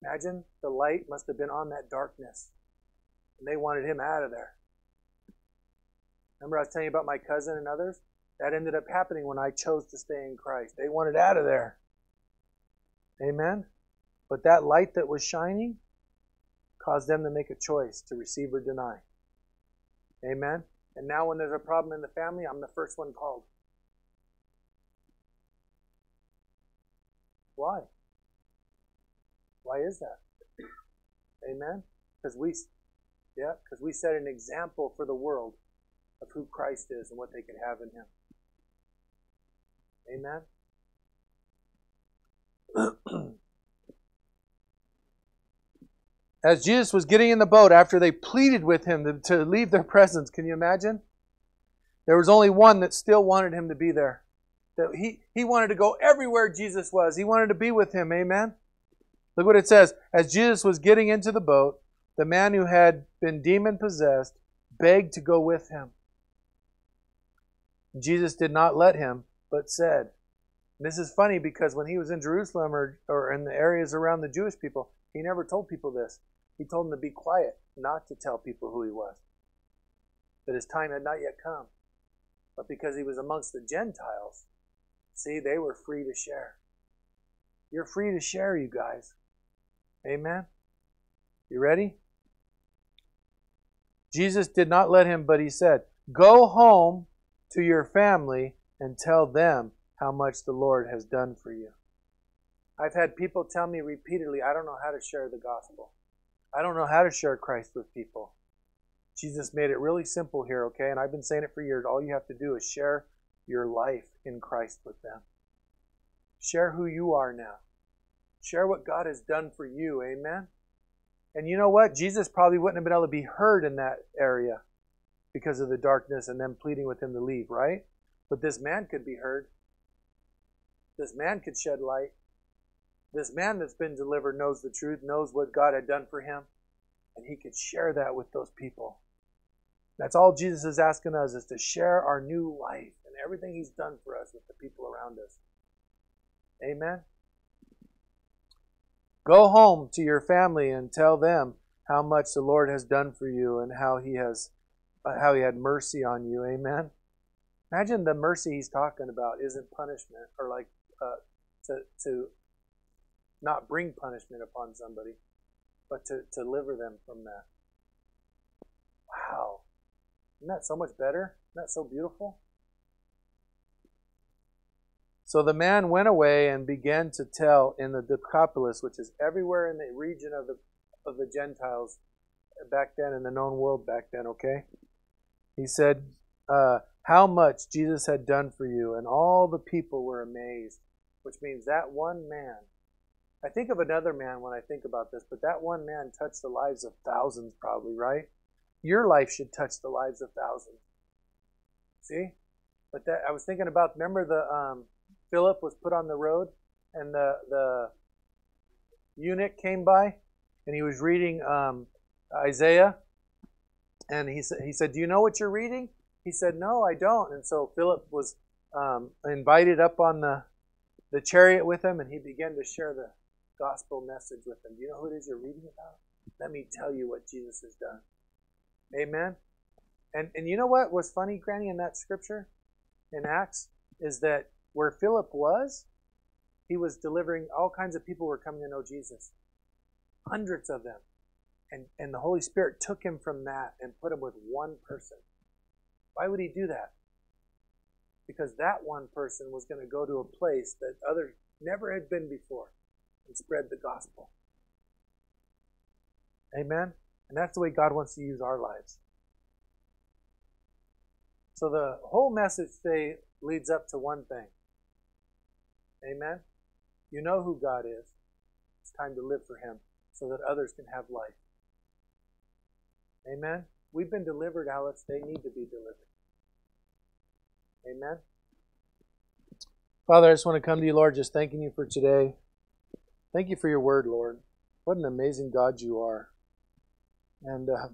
Imagine the light must have been on that darkness. And they wanted him out of there. Remember, I was telling you about my cousin and others? That ended up happening when I chose to stay in Christ. They wanted out of there. Amen? But that light that was shining caused them to make a choice to receive or deny. Amen? And now, when there's a problem in the family, I'm the first one called. Why? Why is that? Amen? Because we, yeah, because we set an example for the world of who Christ is and what they can have in Him. Amen? *clears throat* as Jesus was getting in the boat after they pleaded with him to, to leave their presence, can you imagine? There was only one that still wanted him to be there. That he, he wanted to go everywhere Jesus was. He wanted to be with him. Amen. Look what it says. As Jesus was getting into the boat, the man who had been demon possessed begged to go with him. Jesus did not let him, but said, This is funny because when he was in Jerusalem or, or in the areas around the Jewish people, he never told people this. He told them to be quiet, not to tell people who he was. That his time had not yet come. But because he was amongst the Gentiles, see, they were free to share. You're free to share, you guys. Amen? You ready? Jesus did not let him, but he said, Go home to your family and tell them how much the Lord has done for you. I've had people tell me repeatedly, I don't know how to share the gospel. I don't know how to share Christ with people. Jesus made it really simple here, okay? And I've been saying it for years. All you have to do is share your life in Christ with them. Share who you are now. Share what God has done for you. Amen? And you know what? Jesus probably wouldn't have been able to be heard in that area because of the darkness and them pleading with him to leave, right? But this man could be heard. This man could shed light. This man that's been delivered knows the truth, knows what God had done for him, and he could share that with those people. That's all Jesus is asking us is to share our new life everything he's done for us with the people around us. Amen. Go home to your family and tell them how much the Lord has done for you and how he has uh, how he had mercy on you. Amen. Imagine the mercy he's talking about isn't punishment or like uh, to to not bring punishment upon somebody, but to, to deliver them from that. Wow. Isn't that so much better? Isn't that so beautiful? So the man went away and began to tell in the Decapolis, which is everywhere in the region of the of the Gentiles back then in the known world back then. Okay, he said uh, how much Jesus had done for you, and all the people were amazed. Which means that one man. I think of another man when I think about this, but that one man touched the lives of thousands, probably right. Your life should touch the lives of thousands. See, but that I was thinking about. Remember the um, Philip was put on the road, and the the eunuch came by, and he was reading um, Isaiah, and he said, he said, "Do you know what you're reading?" He said, "No, I don't." And so Philip was um, invited up on the the chariot with him, and he began to share the gospel message with him. Do you know who it is you're reading about? Let me tell you what Jesus has done. Amen. And and you know what was funny, Granny, in that scripture in Acts is that where Philip was, he was delivering all kinds of people were coming to know Jesus. Hundreds of them. And, and the Holy Spirit took him from that and put him with one person. Why would he do that? Because that one person was going to go to a place that others never had been before and spread the gospel. Amen? And that's the way God wants to use our lives. So the whole message today leads up to one thing Amen? You know who God is. It's time to live for Him so that others can have life. Amen? We've been delivered, Alex. They need to be delivered. Amen? Father, I just want to come to you, Lord, just thanking you for today. Thank you for your word, Lord. What an amazing God you are. And, uh,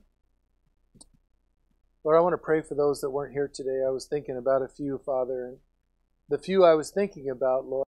Lord, I want to pray for those that weren't here today. I was thinking about a few, Father, and the few I was thinking about, Lord.